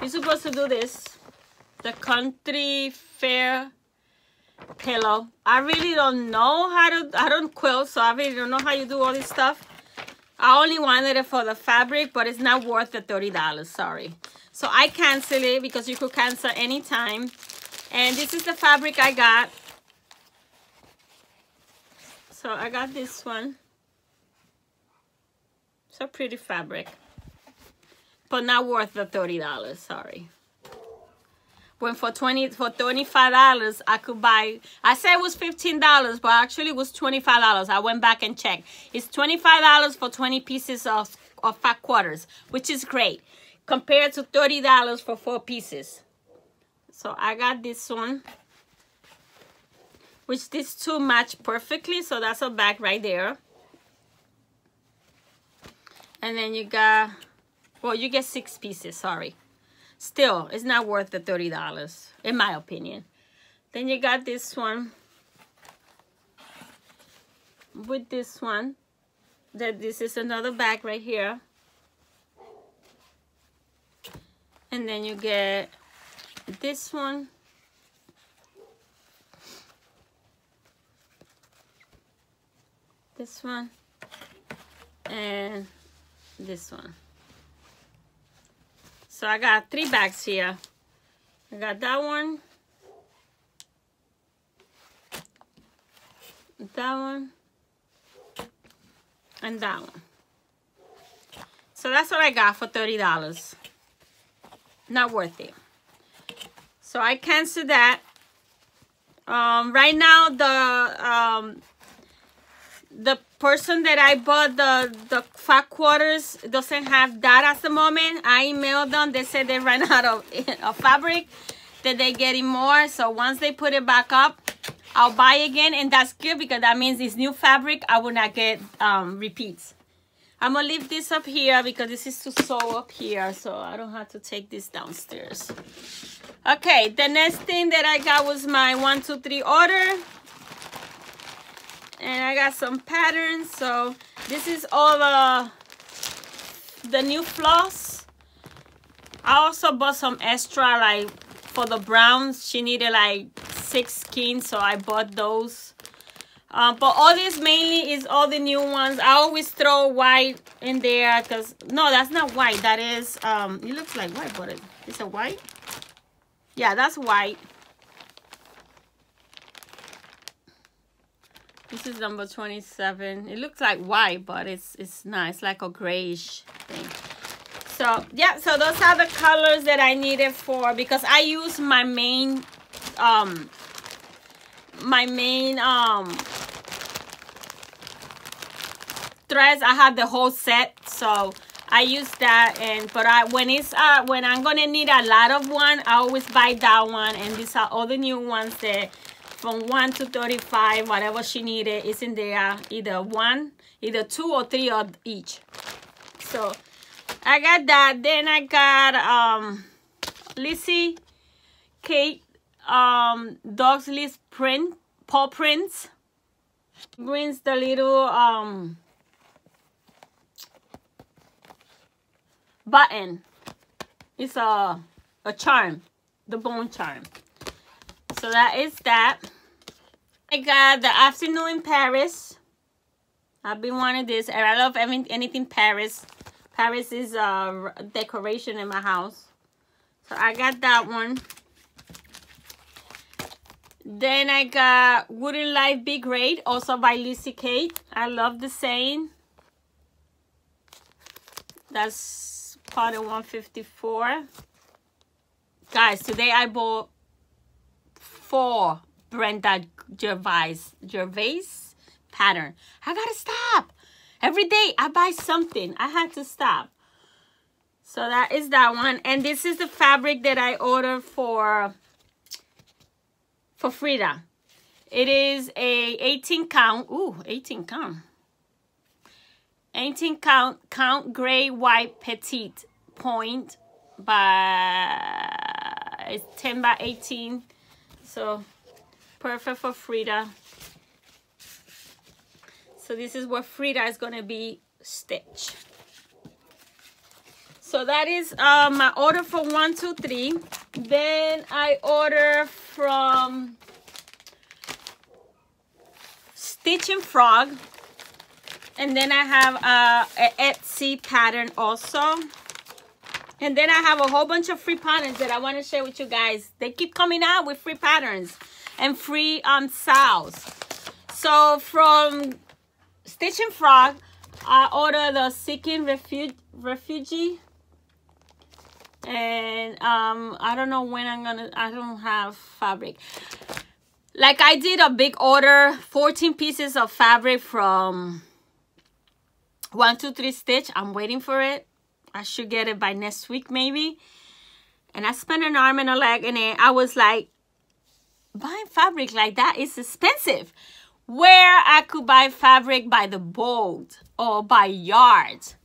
you're supposed to do this. The country fair pillow. I really don't know how to, I don't quilt, so I really don't know how you do all this stuff. I only wanted it for the fabric, but it's not worth the $30, sorry. So I cancel it because you could cancel anytime. And this is the fabric I got. So I got this one. So pretty fabric. But not worth the $30, sorry. When for 20 for 25 dollars i could buy i said it was 15 dollars but actually it was 25 dollars. I went back and checked. It's 25 dollars for 20 pieces of of fat quarters which is great compared to 30 dollars for four pieces. So i got this one which these two match perfectly so that's a bag right there and then you got well you get six pieces sorry Still, it's not worth the $30, in my opinion. Then you got this one with this one. That this is another bag right here. And then you get this one. This one. And this one. So I got three bags here. I got that one. That one. And that one. So that's what I got for $30. Not worth it. So I canceled that. Um, right now, the um, the person that I bought the, the fat quarters doesn't have that at the moment. I emailed them. They said they ran out of, of fabric, that they're getting more. So once they put it back up, I'll buy again. And that's good because that means it's new fabric. I will not get um, repeats. I'm gonna leave this up here because this is to sew up here so I don't have to take this downstairs. Okay, the next thing that I got was my one, two, three order. And I got some patterns. So this is all the, the new floss. I also bought some extra like for the browns. She needed like six skeins, so I bought those. Um, but all this mainly is all the new ones. I always throw white in there because, no, that's not white. That is, um, it looks like white, but it, it's a white. Yeah, that's white. This is number 27. It looks like white, but it's it's nice, like a grayish thing. So, yeah, so those are the colors that I needed for, because I use my main, um, my main, um, threads. I have the whole set, so I use that and but I when it's uh when I'm gonna need a lot of one I always buy that one and these are all the new ones that from 1 to 35 whatever she needed is in there either one either two or three of each so I got that then I got um Lizzie Kate um Dog's List print paw prints brings the little um button. It's a, a charm, the bone charm. So that is that. I got the afternoon in Paris. I've been wanting this. And I love anything Paris. Paris is a decoration in my house. So I got that one. Then I got Wooden Life Be Great, also by Lizzie Kate. I love the saying. That's part of 154. Guys, today I bought four Brenda Gervais, Gervais pattern. I gotta stop. Every day I buy something. I had to stop. So that is that one. And this is the fabric that I ordered for, for Frida. It is a 18 count. Ooh, 18 count. 18 count, count gray white petite point by, it's 10 by 18. So perfect for Frida. So this is what Frida is going to be stitched. So that is uh, my order for one, two, three. Then I order from Stitching Frog. And then I have uh, a Etsy pattern also. And then I have a whole bunch of free patterns that I want to share with you guys. They keep coming out with free patterns and free um sales. So from Stitching Frog, I ordered the Seeking Refuge Refugee. And um I don't know when I'm gonna I don't have fabric like I did a big order 14 pieces of fabric from one two three stitch i'm waiting for it i should get it by next week maybe and i spent an arm and a leg in it i was like buying fabric like that is expensive where i could buy fabric by the boat or by yards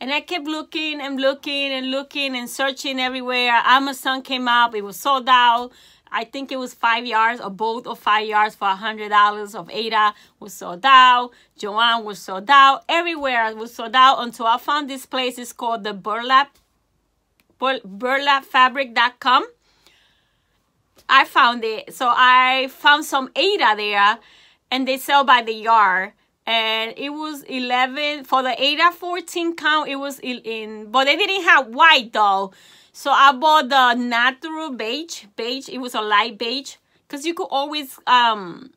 and I kept looking and looking and looking and searching everywhere. Amazon came up. It was sold out. I think it was five yards, a boat of five yards for a hundred dollars of Aida was sold out. Joann was sold out. Everywhere was sold out until I found this place. It's called the burlap burlapfabric.com. I found it. So I found some Aida there and they sell by the yard. And it was 11 for the Aida 14 count. It was in, but they didn't have white though. So I bought the natural beige. Beige, it was a light beige. Because you could always um,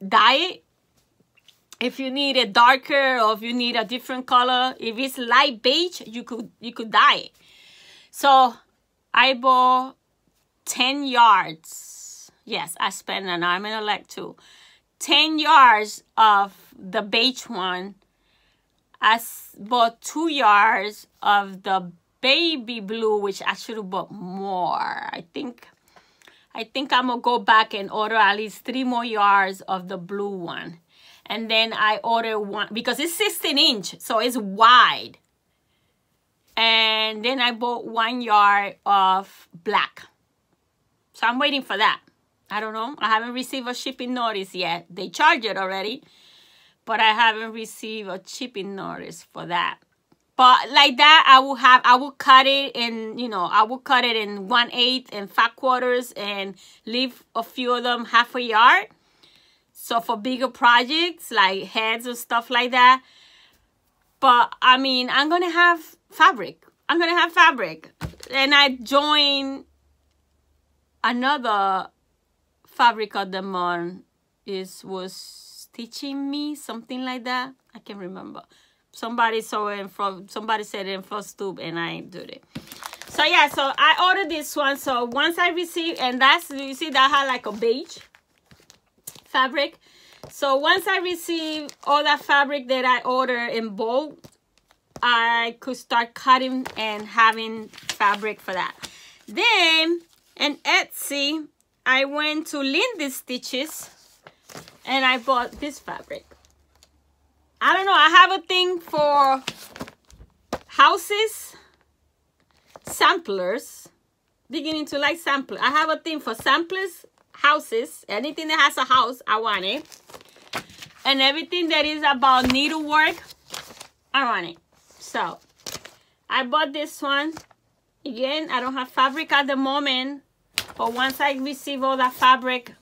dye it. If you need it darker or if you need a different color. If it's light beige, you could you could dye it. So I bought 10 yards. Yes, I spent an arm and a leg too. 10 yards of the beige one. I bought two yards of the baby blue, which I should have bought more. I think I think I'm gonna go back and order at least three more yards of the blue one. and then I order one because it's 16 inch so it's wide. And then I bought one yard of black. So I'm waiting for that. I don't know. I haven't received a shipping notice yet. They charge it already but I haven't received a shipping notice for that but like that I will have I will cut it in you know I will cut it in one eighth and five quarters and leave a few of them half a yard. So for bigger projects like heads or stuff like that. But I mean I'm gonna have fabric. I'm gonna have fabric. And I join another fabric of the month. Is was teaching me something like that. I can remember somebody saw it from somebody said it in Flosstube and I did it. So yeah so I ordered this one. So once I receive and that's you see that had like a beige fabric. So once I receive all that fabric that I order in bulk I could start cutting and having fabric for that. Then in Etsy I went to Lindy Stitches and I bought this fabric I don't know. I have a thing for houses, samplers, beginning to like sampler. I have a thing for samplers, houses, anything that has a house, I want it. And everything that is about needlework, I want it. So, I bought this one. Again, I don't have fabric at the moment. But once I receive all that fabric,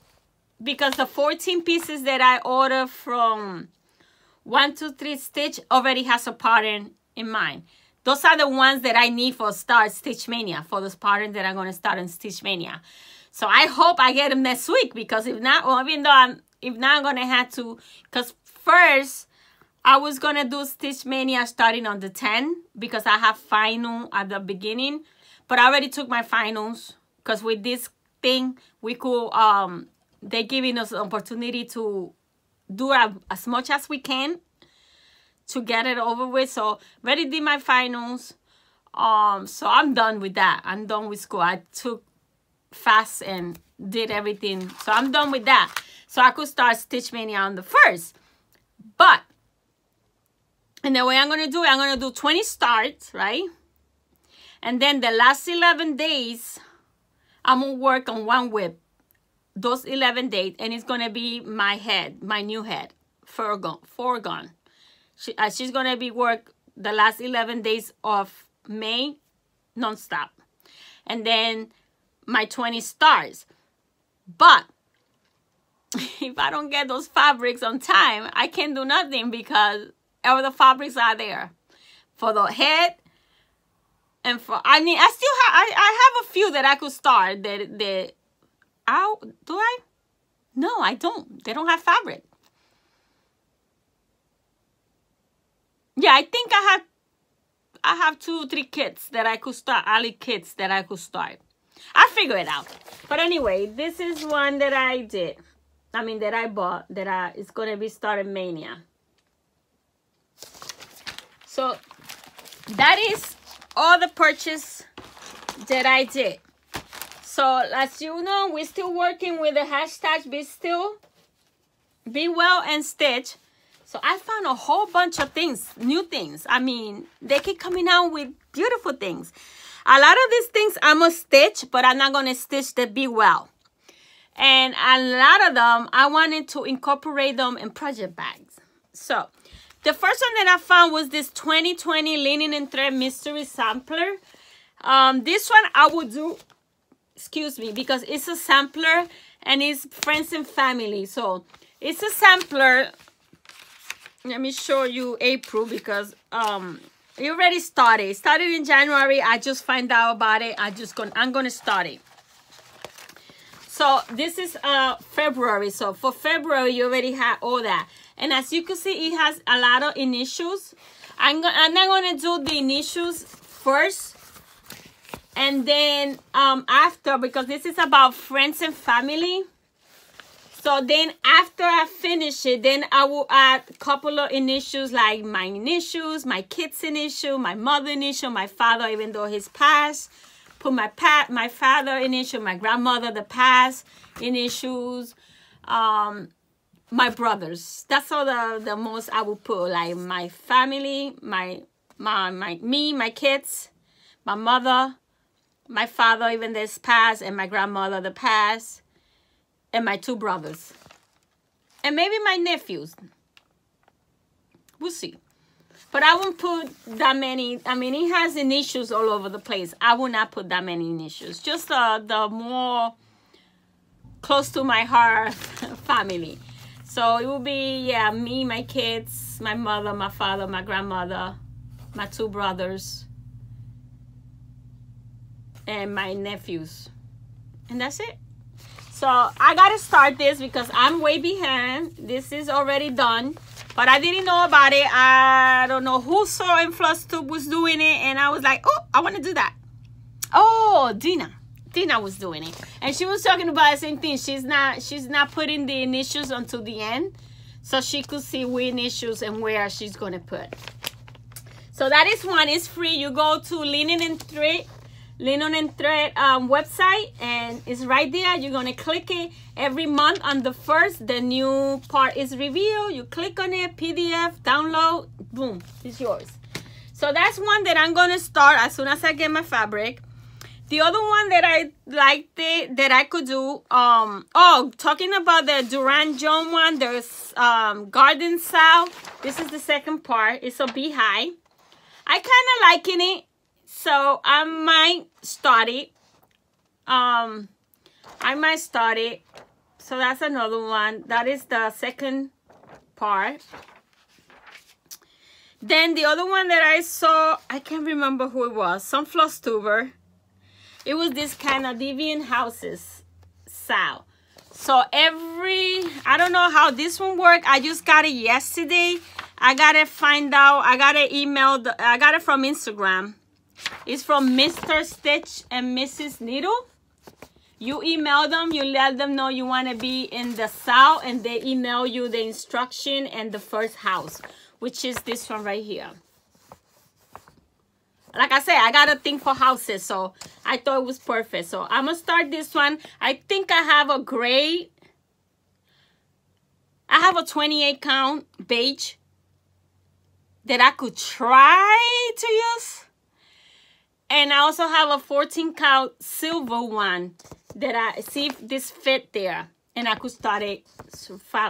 because the 14 pieces that I ordered from one, two, three stitch already has a pattern in mind. Those are the ones that I need for start Stitch Mania, for those patterns that I'm going to start in Stitch Mania. So I hope I get them next week because if not, well, even though I'm, if not, I'm going to have to, because first, I was going to do Stitch Mania starting on the 10 because I have final at the beginning. But I already took my finals because with this thing, we could, um, they're giving us an opportunity to do as much as we can to get it over with. So already did my finals. Um, so I'm done with that. I'm done with school. I took fast and did everything. So I'm done with that. So I could start Stitch Mania on the first. But, and the way I'm going to do it, I'm going to do 20 starts, right? And then the last 11 days, I'm to work on one WIP those 11 days and it's gonna be my head my new head foregone foregone. She, uh, she's gonna be work the last 11 days of may non-stop. And then my 20 stars. But if i don't get those fabrics on time i can't do nothing because all the fabrics are there. For the head and for i mean i still have I, I have a few that i could start that that out. Do I? No, I don't. They don't have fabric. Yeah, I think I have I have two, three kits that I could start, Ali kits that I could start. I'll figure it out. But anyway, this is one that I did. I mean, that I bought, that I, it's going to be starting Mania. So, that is all the purchase that I did. So as you know, we're still working with the hashtag be still, be well and stitch. So I found a whole bunch of things, new things. I mean, they keep coming out with beautiful things. A lot of these things I'm to stitch, but I'm not to stitch the be well. And a lot of them, I wanted to incorporate them in project bags. So the first one that I found was this 2020 Linen and Thread Mystery Sampler. Um, this one I would do excuse me because it's a sampler and it's friends and family. So it's a sampler. Let me show you April because um it already started. Started in January. I just find out about it. I just gonna I'm gonna start it. So this is uh February. So for February you already have all that. And as you can see it has a lot of initials. I'm, go I'm not gonna do the initials first and then um after because this is about friends and family so then after I finish it, then I will add a couple of initials like my initials, my kid's initial, my mother initial, my father, even though he's passed. Put my pat, my father initial, my grandmother, the past initials. Um, my brothers. That's all the, the most I will put. Like my family, my, my, my, me, my kids, my mother, my father, even this past, and my grandmother, the past, and my two brothers. And maybe my nephews. We'll see. But I won't put that many. I mean, it has initials all over the place. I will not put that many initials. Just uh, the more close to my heart family. So it will be, yeah, me, my kids, my mother, my father, my grandmother, my two brothers, and my nephews. And that's it. So I got to start this because I'm way behind. This is already done. But I didn't know about it. I don't know who saw in FlossTube was doing it. And I was like, oh, I want to do that. Oh, Dina. Dina was doing it. And she was talking about the same thing. She's not she's not putting the initials until the end. So she could see where initials and where she's going to put. So that is one. It's free. You go to Linen and Thread Linen and Thread um, website and it's right there. You're to click it every month on the first. The new part is revealed. You click on it, PDF, download, boom, it's yours. So that's one that I'm to start as soon as I get my fabric. The other one that I liked it, that I could do, um, oh, talking about the Durand John one, there's um, Garden South. This is the second part. It's a beehive. I kind of liking it so I might start it. Um, I might start it. So that's another one. That is the second part. Then the other one that I saw, I can't remember who it was. Some floss tuber. It was this kind of deviant houses. So, so every, I don't know how this one worked. I just got it yesterday. I got to find out. I got to email. I got it from Instagram. It's from Mr. Stitch and Mrs. Needle. You email them, you let them know you want to be in the SAL, and they email you the instruction and the first house, which is this one right here. Like I said, I got a thing for houses, so I thought it was perfect. So I'm going to start this one. I think I have a gray. I have a 28 count beige that I could try to use and I also have a 14 count silver one that I see if this fit there. And I could start it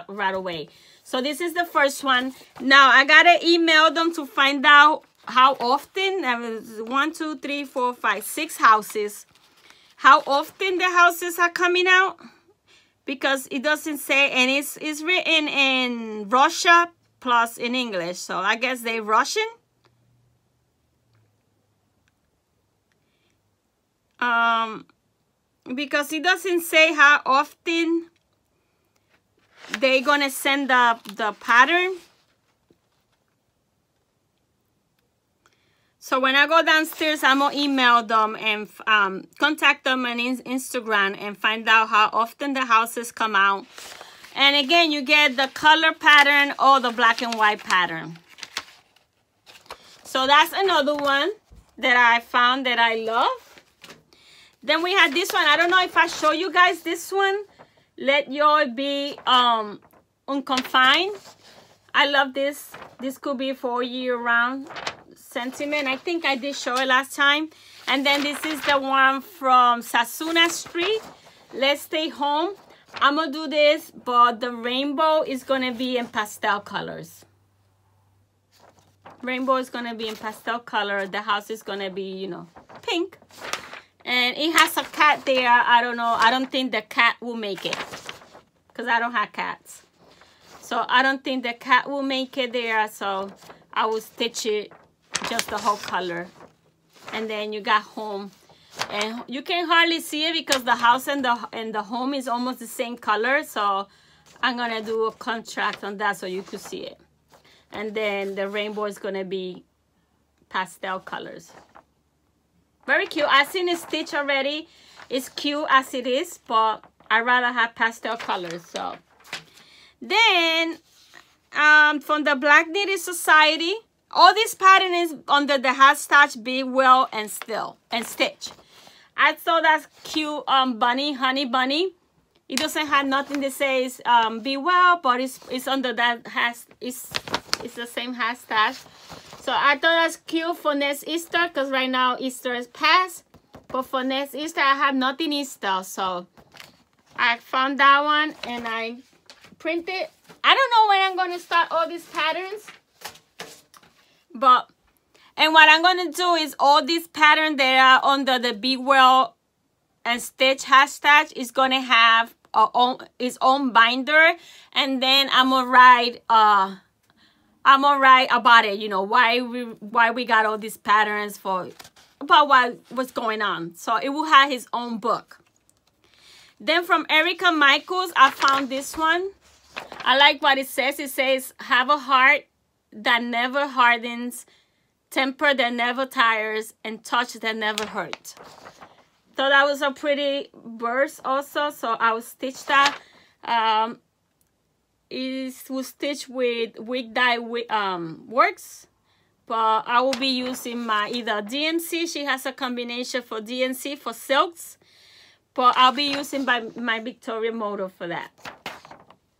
right away. So this is the first one. Now I gotta email them to find out how often. Uh, one, two, three, four, five, six houses. How often the houses are coming out. Because it doesn't say, and it's, it's written in Russia plus in English. So I guess they're Russian. Um, because it doesn't say how often they're gonna send the, the pattern. So when I go downstairs, I'm gonna email them and um, contact them on Instagram and find out how often the houses come out. And again, you get the color pattern or the black and white pattern. So that's another one that I found that I love. Then we had this one. I don't know if I show you guys this one. Let your be um unconfined. I love this. This could be for year-round sentiment. I think I did show it last time. And then this is the one from Sassoon Street. Let's stay home. I'm to do this, but the rainbow is to be in pastel colors. Rainbow is to be in pastel color. The house is to be, you know, pink. And it has a cat there. I don't know. I don't think the cat will make it. Because I don't have cats. So I don't think the cat will make it there. So I will stitch it just the whole color. And then you got home. And you can hardly see it because the house and the and the home is almost the same color. So I'm going to do a contrast on that so you could see it. And then the rainbow is going to be pastel colors. Very cute. I've seen a stitch already. It's cute as it is, but I rather have pastel colors. So then um, from the Black Knitting Society, all this pattern is under the hashtag Be Well and Still and Stitch. I saw that cute um, bunny, honey bunny. it doesn't have nothing that says um, be well, but it's it's under that has it's it's the same hashtag. So I thought that's cute for next Easter because right now Easter is past. But for next Easter, I have nothing Easter. So I found that one and I printed. I don't know when I'm going to start all these patterns. But, and what I'm going to do is all these patterns that are under the Be Well and Stitch hashtag is going to have own, its own binder. And then I'm going to write, uh, I'm gonna about it, you know, why we why we got all these patterns for about what what's going on. So it will have his own book. Then from Erica Michaels, I found this one. I like what it says. It says, have a heart that never hardens, temper that never tires, and touch that never hurt. Thought that was a pretty verse also, so I will stitch that. Um, it was stitched with Weeks Dye um, works but I will be using my either DMC. She has a combination for DMC for silks. But I'll be using my, my Victoria Motor for that.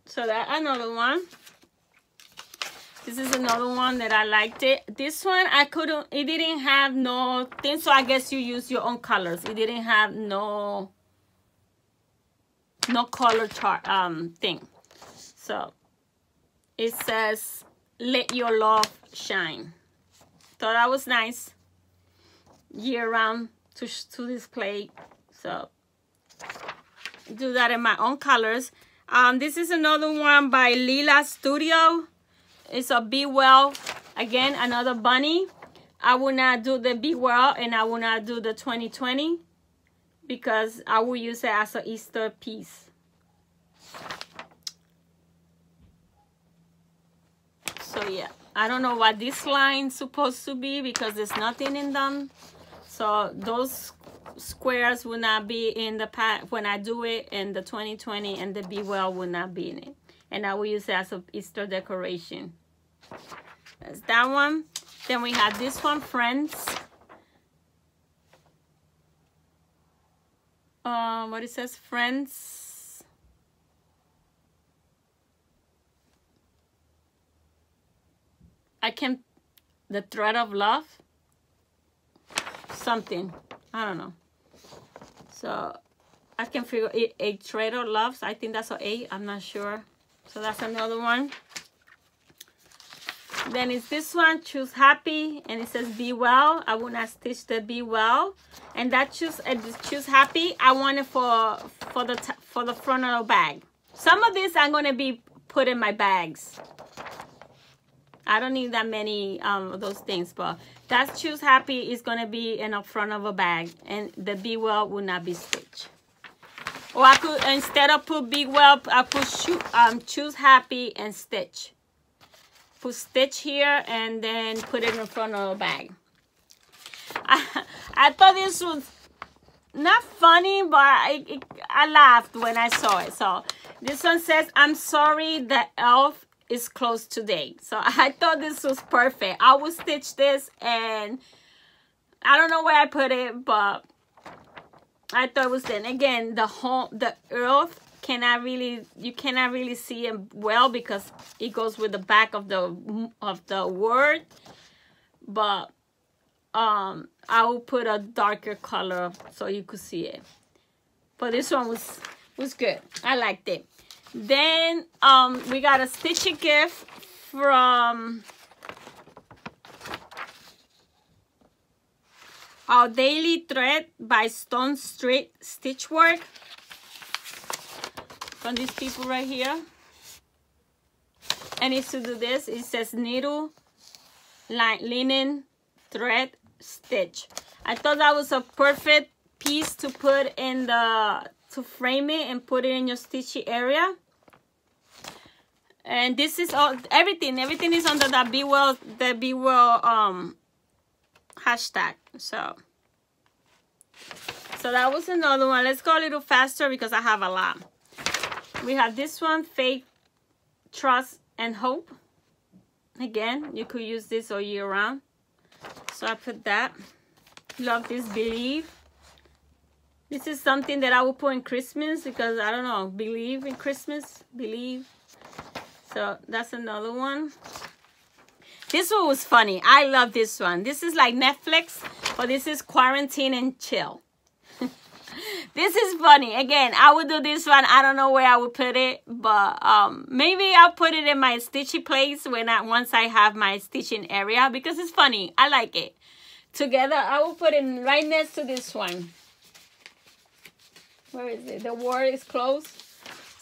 So that another one. This is another one that I liked it. This one I couldn't, it didn't have no thing. So I guess you use your own colors. It didn't have no, no color chart um thing. So it says, let your love shine. Thought that was nice. Year round to, to display. So do that in my own colors. Um, this is another one by Lila Studio. It's a Be Well. Again, another bunny. I will not do the Be Well and I will not do the 2020 because I will use it as an Easter piece. So yeah. I don't know what this line supposed to be because there's nothing in them. So those squares will not be in the pack when I do it in the 2020 and the Be Well will not be in it. And I will use it as a Easter decoration. That's that one. Then we have this one, Friends. Um, what it says, Friends I can, the thread of love, something, I don't know. So I can figure a, thread of love. So I think that's an eight. I'm not sure. So that's another one. Then it's this one, choose happy, and it says be well. I want to stitch the be well, and that choose uh, choose happy. I want it for for the for the front of the bag. Some of these I'm gonna be put in my bags. I don't need that many um, of those things, but that Choose Happy is going to be in the front of a bag, and the Be Well will not be stitched. Or I could, instead of put Be Well, I could shoot, um, Choose Happy and stitch. Put stitch here, and then put it in the front of a bag. I, I thought this was not funny, but I, I laughed when I saw it. So this one says, I'm sorry the elf is close today. So I thought this was perfect. I will stitch this and I don't know where I put it, but I thought it was then again the home the earth cannot really you cannot really see it well because it goes with the back of the of the word. But um I will put a darker color so you could see it. But this one was was good. I liked it then um, we got a Stitchy gift from our Daily Thread by Stone Street Stitchwork. From these people right here. And it's to do this. It says needle, line, linen, thread, stitch. I thought that was a perfect piece to put in the to frame it and put it in your stitchy area and this is all everything everything is under that be well the be well um hashtag. So so that was another one. Let's go a little faster because i have a lot. We have this one faith trust and hope. Again you could use this all year round. So i put that. Love this believe. This is something that I will put in Christmas because I don't know, believe in Christmas, believe. So that's another one. This one was funny. I love this one. This is like Netflix, but this is quarantine and chill. this is funny. Again, I would do this one. I don't know where I would put it, but um, maybe I'll put it in my stitchy place when I once I have my stitching area because it's funny. I like it. Together, I will put it right next to this one. Where is it? The word is closed.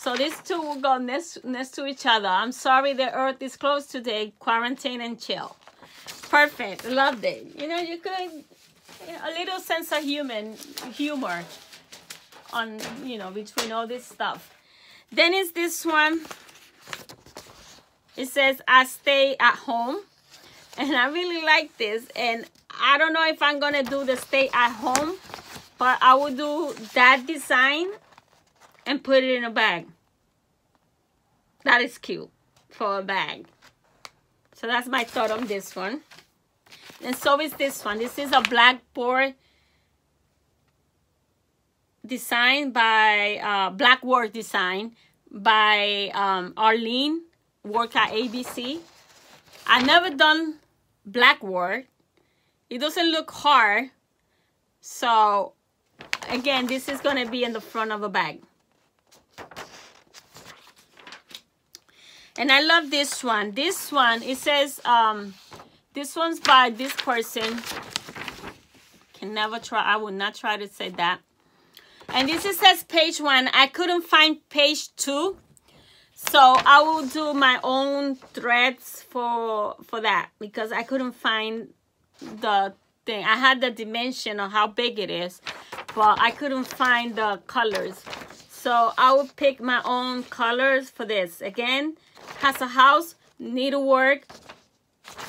So these two will go next, next to each other. I'm sorry the earth is closed today. Quarantine and chill. Perfect. Loved it. You know, you could a little sense of human humor on you know between all this stuff then is this one it says i stay at home and i really like this and i don't know if i'm gonna do the stay at home but i will do that design and put it in a bag that is cute for a bag so that's my thought on this one and so is this one. This is a blackboard design by uh, Blackboard design by um, Arlene work at ABC. I never done Blackboard. It doesn't look hard. So again, this is going to be in the front of a bag. And I love this one. This one, it says um, this one's by this person. Can never try. I will not try to say that. And this is says page one. I couldn't find page two. So I will do my own threads for for that because I couldn't find the thing. I had the dimension of how big it is, but I couldn't find the colors. So I will pick my own colors for this. Again, has a house, needlework,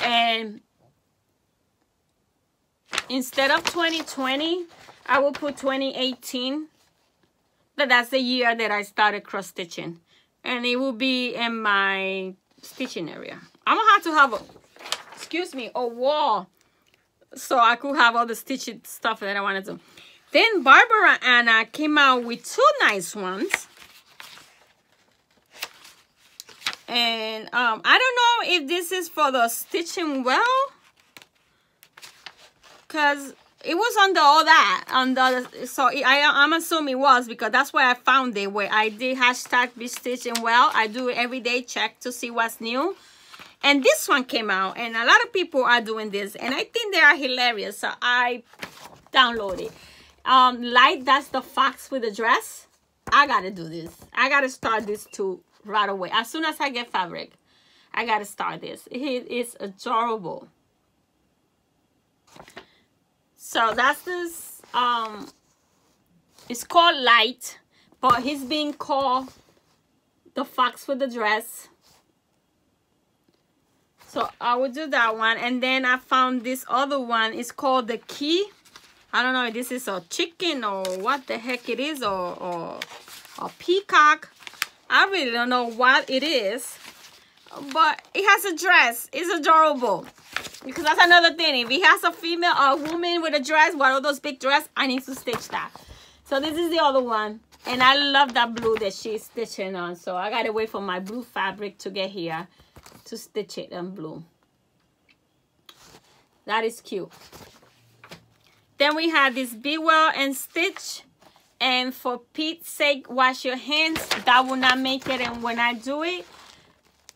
and instead of 2020 I will put 2018 but that's the year that I started cross stitching. And it will be in my stitching area. I'm gonna have to have a excuse me a wall so I could have all the stitching stuff that I wanted to. Then Barbara Anna came out with two nice ones and um, I don't know if this is for the stitching well because it was under all that the so I, I'm assuming it was because that's where I found it where I did hashtag be stitching well. I do every day check to see what's new. And this one came out and a lot of people are doing this and I think they are hilarious so I downloaded um light that's the fox with the dress. I gotta do this. I gotta start this too right away. As soon as I get fabric, I gotta start this. It is adorable. So that's this, um, it's called Light, but he's being called the fox with the dress. So I will do that one. And then I found this other one. It's called the key. I don't know if this is a chicken or what the heck it is or, or a peacock. I really don't know what it is. But it has a dress. It's adorable. Because that's another thing. If it has a female or a woman with a dress, one of those big dress, I need to stitch that. So this is the other one. And I love that blue that she's stitching on. So I gotta wait for my blue fabric to get here to stitch it in blue. That is cute. Then we have this Be Well and Stitch and for Pete's sake wash your hands. That will not make it. And when I do it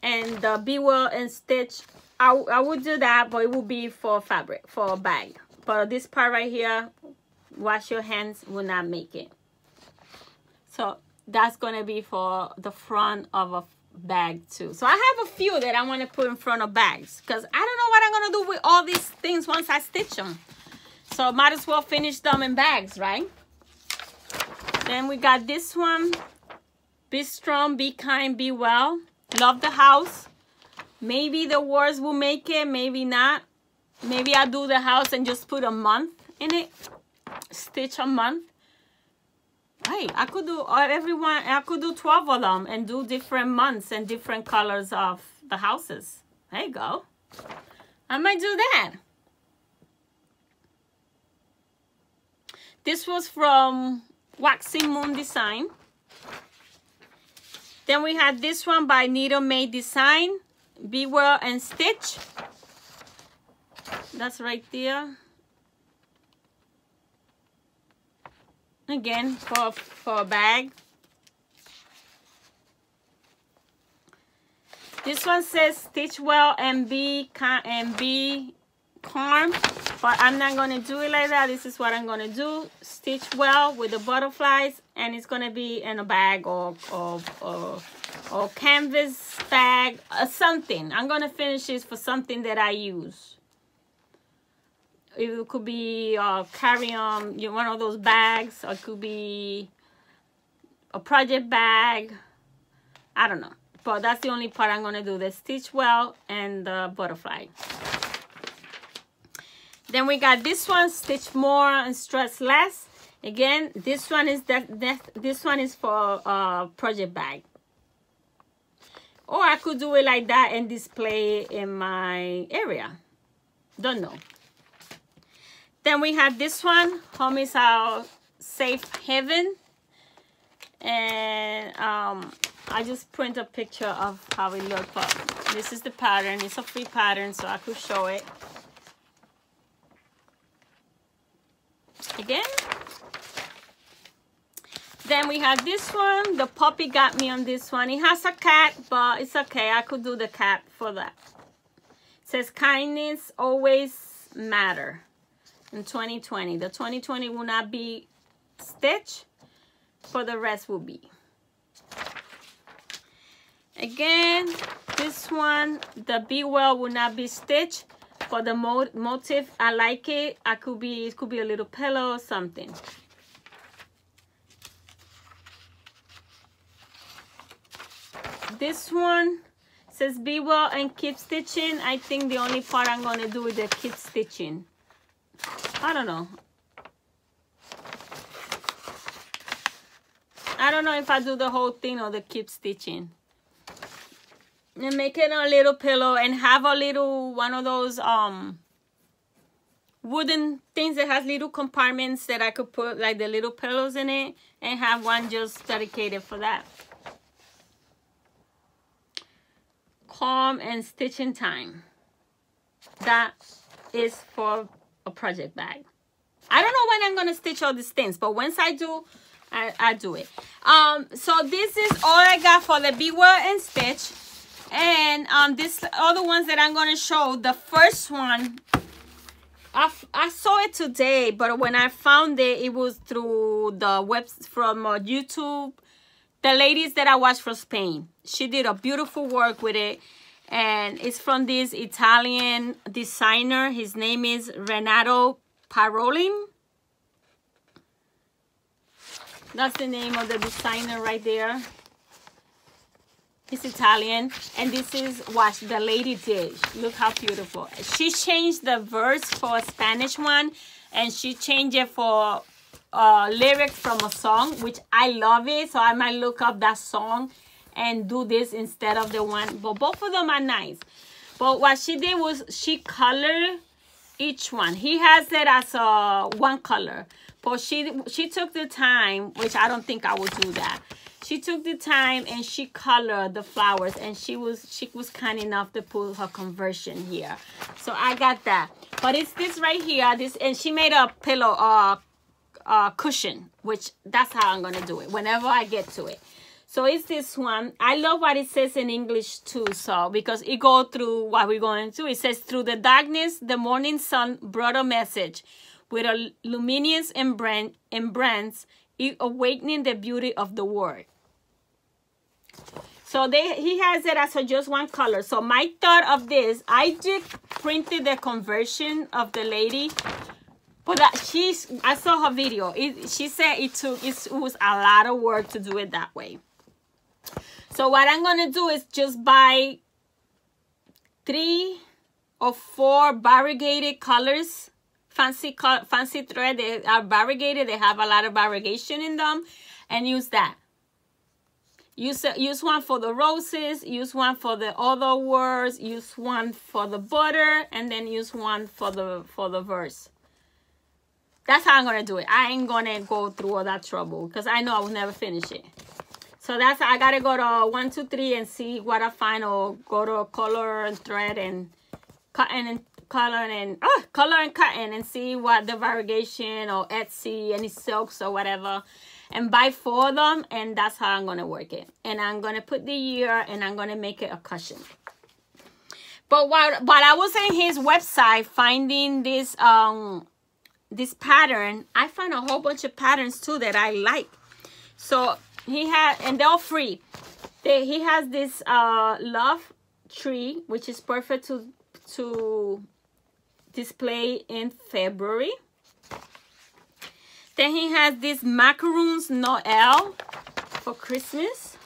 and the be well and stitch I, I would do that but it will be for fabric for a bag. But this part right here wash your hands will not make it. So that's gonna be for the front of a bag too. So I have a few that I want to put in front of bags because I don't know what I'm gonna do with all these things once I stitch them so might as well finish them in bags right then we got this one. Be strong, be kind, be well. Love the house. Maybe the words will make it, maybe not. Maybe I'll do the house and just put a month in it. Stitch a month. Hey, I could do everyone, I could do 12 of them and do different months and different colors of the houses. There you go. I might do that. This was from Waxing Moon Design. Then we have this one by Needle Made Design, Be Well and Stitch. That's right there. Again, for, for a bag. This one says Stitch Well and Be, and be Calm, but I'm not going to do it like that. This is what I'm going to do. Stitch well with the butterflies, and it's going to be in a bag or, or, or, or canvas bag or something. I'm going to finish this for something that I use. It could be uh, carry on you know, one of those bags, or it could be a project bag. I don't know. But that's the only part I'm going to do. The stitch well and the butterfly. Then we got this one, stitch more and stress less. Again, this one is that, this one is for uh project bag. Or I could do it like that and display in my area. Don't know. Then we have this one, Home is our safe haven. And um, I just print a picture of how it looks. But this is the pattern. It's a free pattern, so I could show it. Again. Then we have this one. The puppy got me on this one. It has a cat, but it's okay. I could do the cat for that. It says kindness always matter in 2020. The 2020 will not be stitch. For the rest will be. Again, this one, the Be Well will not be stitched for the mo motive i like it. I could be it could be a little pillow or something. This one says be well and keep stitching. I think the only part i'm to do is the keep stitching. I don't know. I don't know if i do the whole thing or the keep stitching and make it a little pillow and have a little one of those um wooden things that has little compartments that I could put like the little pillows in it and have one just dedicated for that. Calm and stitching time. That is for a project bag. I don't know when I'm going to stitch all these things, but once I do, I, I do it. Um, so this is all I got for the Be Well and Stitch. And um, this other ones that I'm going to show, the first one, I, I saw it today, but when I found it, it was through the web from uh, YouTube. The ladies that I watched from Spain. She did a beautiful work with it. And it's from this Italian designer. His name is Renato Parolin. That's the name of the designer right there. He's Italian. And this is what the lady did. Look how beautiful. She changed the verse for a Spanish one. And she changed it for a lyric from a song, which I love it. So I might look up that song and do this instead of the one. But both of them are nice. But what she did was she colored each one. He has it as a one color. But she she took the time, which I don't think I would do that she took the time and she colored the flowers and she was she was kind enough to put her conversion here. So i got that. But it's this right here this and she made a pillow uh uh cushion which that's how i'm gonna do it whenever i get to it. So it's this one. I love what it says in english too so because it go through what we're going to it says through the darkness the morning sun brought a message. With a luminous embrace awakening the beauty of the world so they he has it as just one color. So my thought of this, I did printed the conversion of the lady, but that she's I saw her video. It, she said it took it was a lot of work to do it that way. So what I'm gonna do is just buy three or four variegated colors, fancy fancy thread. They are variegated. They have a lot of variegation in them, and use that. Use, use one for the roses, use one for the other words, use one for the butter, and then use one for the for the verse. that's how I'm gonna do it. I ain't gonna go through all that trouble because I know I will never finish it. So that's I gotta go to one, two, three and see what I find or go to color and thread and cotton and color and oh, color and cotton and see what the variegation or Etsy, any silks or whatever and buy four of them and that's how I'm gonna work it. And I'm gonna put the year and I'm gonna make it a cushion. But while while I was in his website finding this um this pattern, I found a whole bunch of patterns too that I like. So he had and they're all free they, he has this uh love tree which is perfect to to display in february then he has this macaroons noel for christmas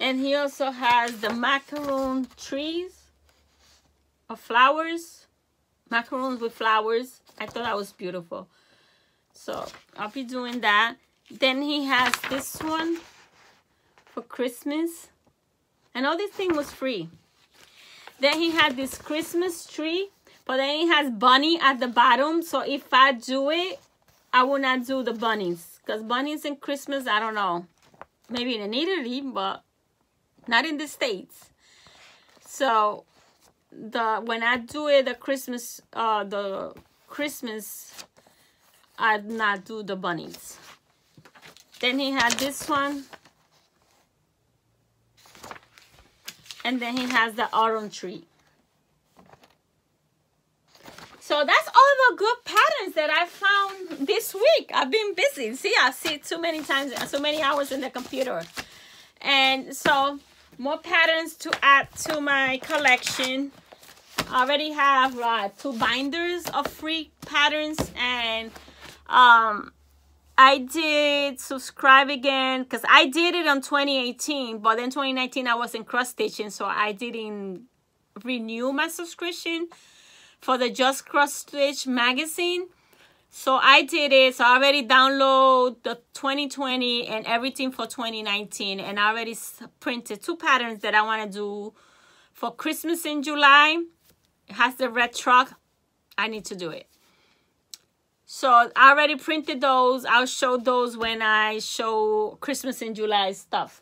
and he also has the macaroon trees of flowers macaroons with flowers i thought that was beautiful so i'll be doing that then he has this one for Christmas. And all this thing was free. Then he had this Christmas tree. But then he has bunny at the bottom. So if I do it, I will not do the bunnies. Because bunnies in Christmas, I don't know. Maybe in Italy, but not in the States. So the when I do it, the Christmas, uh, the Christmas, I not do the bunnies. Then he had this one. And then he has the autumn tree. So that's all the good patterns that I found this week. I've been busy. See, I see too many times, so many hours in the computer. And so more patterns to add to my collection. I already have uh, two binders of free patterns and um, I did subscribe again because I did it on 2018, but then 2019 I was in cross stitching, so I didn't renew my subscription for the Just Cross Stitch magazine. So I did it. So I already download the 2020 and everything for 2019, and I already printed two patterns that I want to do for Christmas in July. It has the red truck. I need to do it. So I already printed those. I'll show those when I show Christmas in July stuff.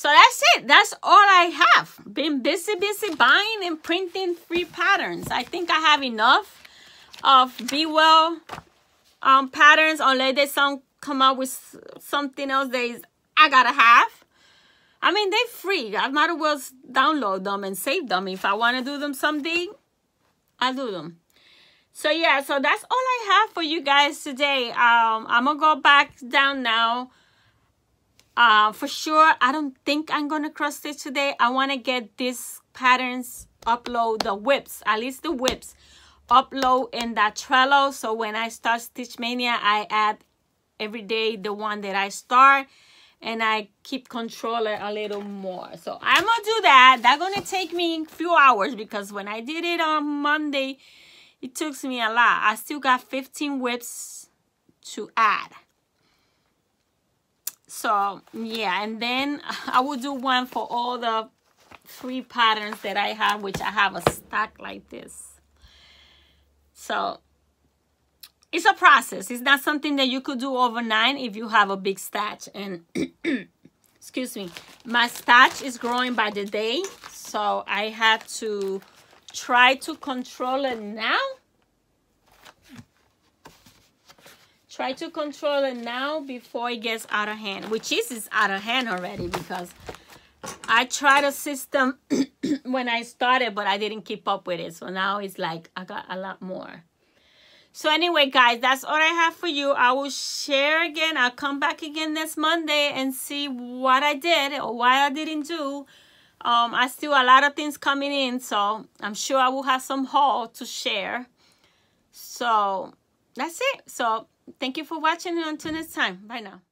So that's it. That's all I have. Been busy, busy buying and printing free patterns. I think I have enough of Be Well um, patterns unless they some come up with something else that I gotta have. I mean, they're free. I might as well download them and save them. If I want to do them someday, I do them so yeah so that's all i have for you guys today um i'm gonna go back down now uh for sure i don't think i'm gonna cross stitch today i want to get these patterns upload the WIPs, at least the WIPs, upload in that trello so when i start Stitch Maynia i add every day the one that i start and I keep controlling a little more. So I'm gonna do that. That's gonna take me a few hours because when I did it on Monday, it took me a lot. I still got 15 WIPs to add. So, yeah. And then I will do one for all the three patterns that I have, which I have a stack like this. So, it's a process. It's not something that you could do overnight if you have a big stash. And, excuse me, my stash is growing by the day. So, I have to try to control it now. Try to control it now before it gets out of hand, which is, is out of hand already because I tried a system when I started, but I didn't keep up with it. So now it's like I got a lot more. So anyway, guys, that's all I have for you. I will share again. I'll come back again next Monday and see what I did or why I didn't do um, I still a lot of things coming in, so I'm sure I will have some haul to share. So that's it. So thank you for watching and until next time. Bye now.